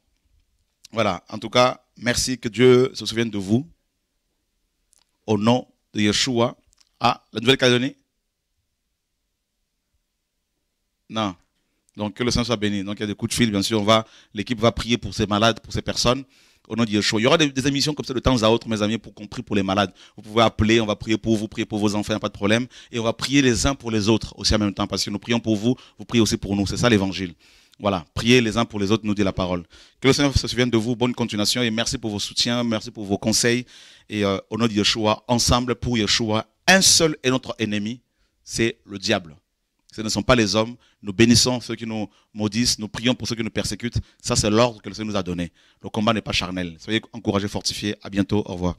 Voilà, en tout cas, merci que Dieu se souvienne de vous. Au nom de Yeshua. Ah, la Nouvelle-Calédonie? Non. Donc, que le Saint soit béni. Donc, il y a des coups de fil, bien sûr. L'équipe va prier pour ces malades, pour ces personnes. Au nom de Yeshua. Il y aura des, émissions comme ça de temps à autre, mes amis, pour qu'on prie pour les malades. Vous pouvez appeler, on va prier pour vous, prier pour vos enfants, pas de problème. Et on va prier les uns pour les autres aussi en même temps, parce que nous prions pour vous, vous priez aussi pour nous. C'est ça l'évangile. Voilà, priez les uns pour les autres, nous dit la parole. Que le Seigneur se souvienne de vous, bonne continuation et merci pour vos soutiens, merci pour vos conseils. Et euh, au nom de Yeshua, ensemble pour Yeshua, un seul est notre ennemi, c'est le diable. Ce ne sont pas les hommes. Nous bénissons ceux qui nous maudissent, nous prions pour ceux qui nous persécutent. Ça, c'est l'ordre que le Seigneur nous a donné. Le combat n'est pas charnel. Soyez encouragés, fortifiés. À bientôt. Au revoir.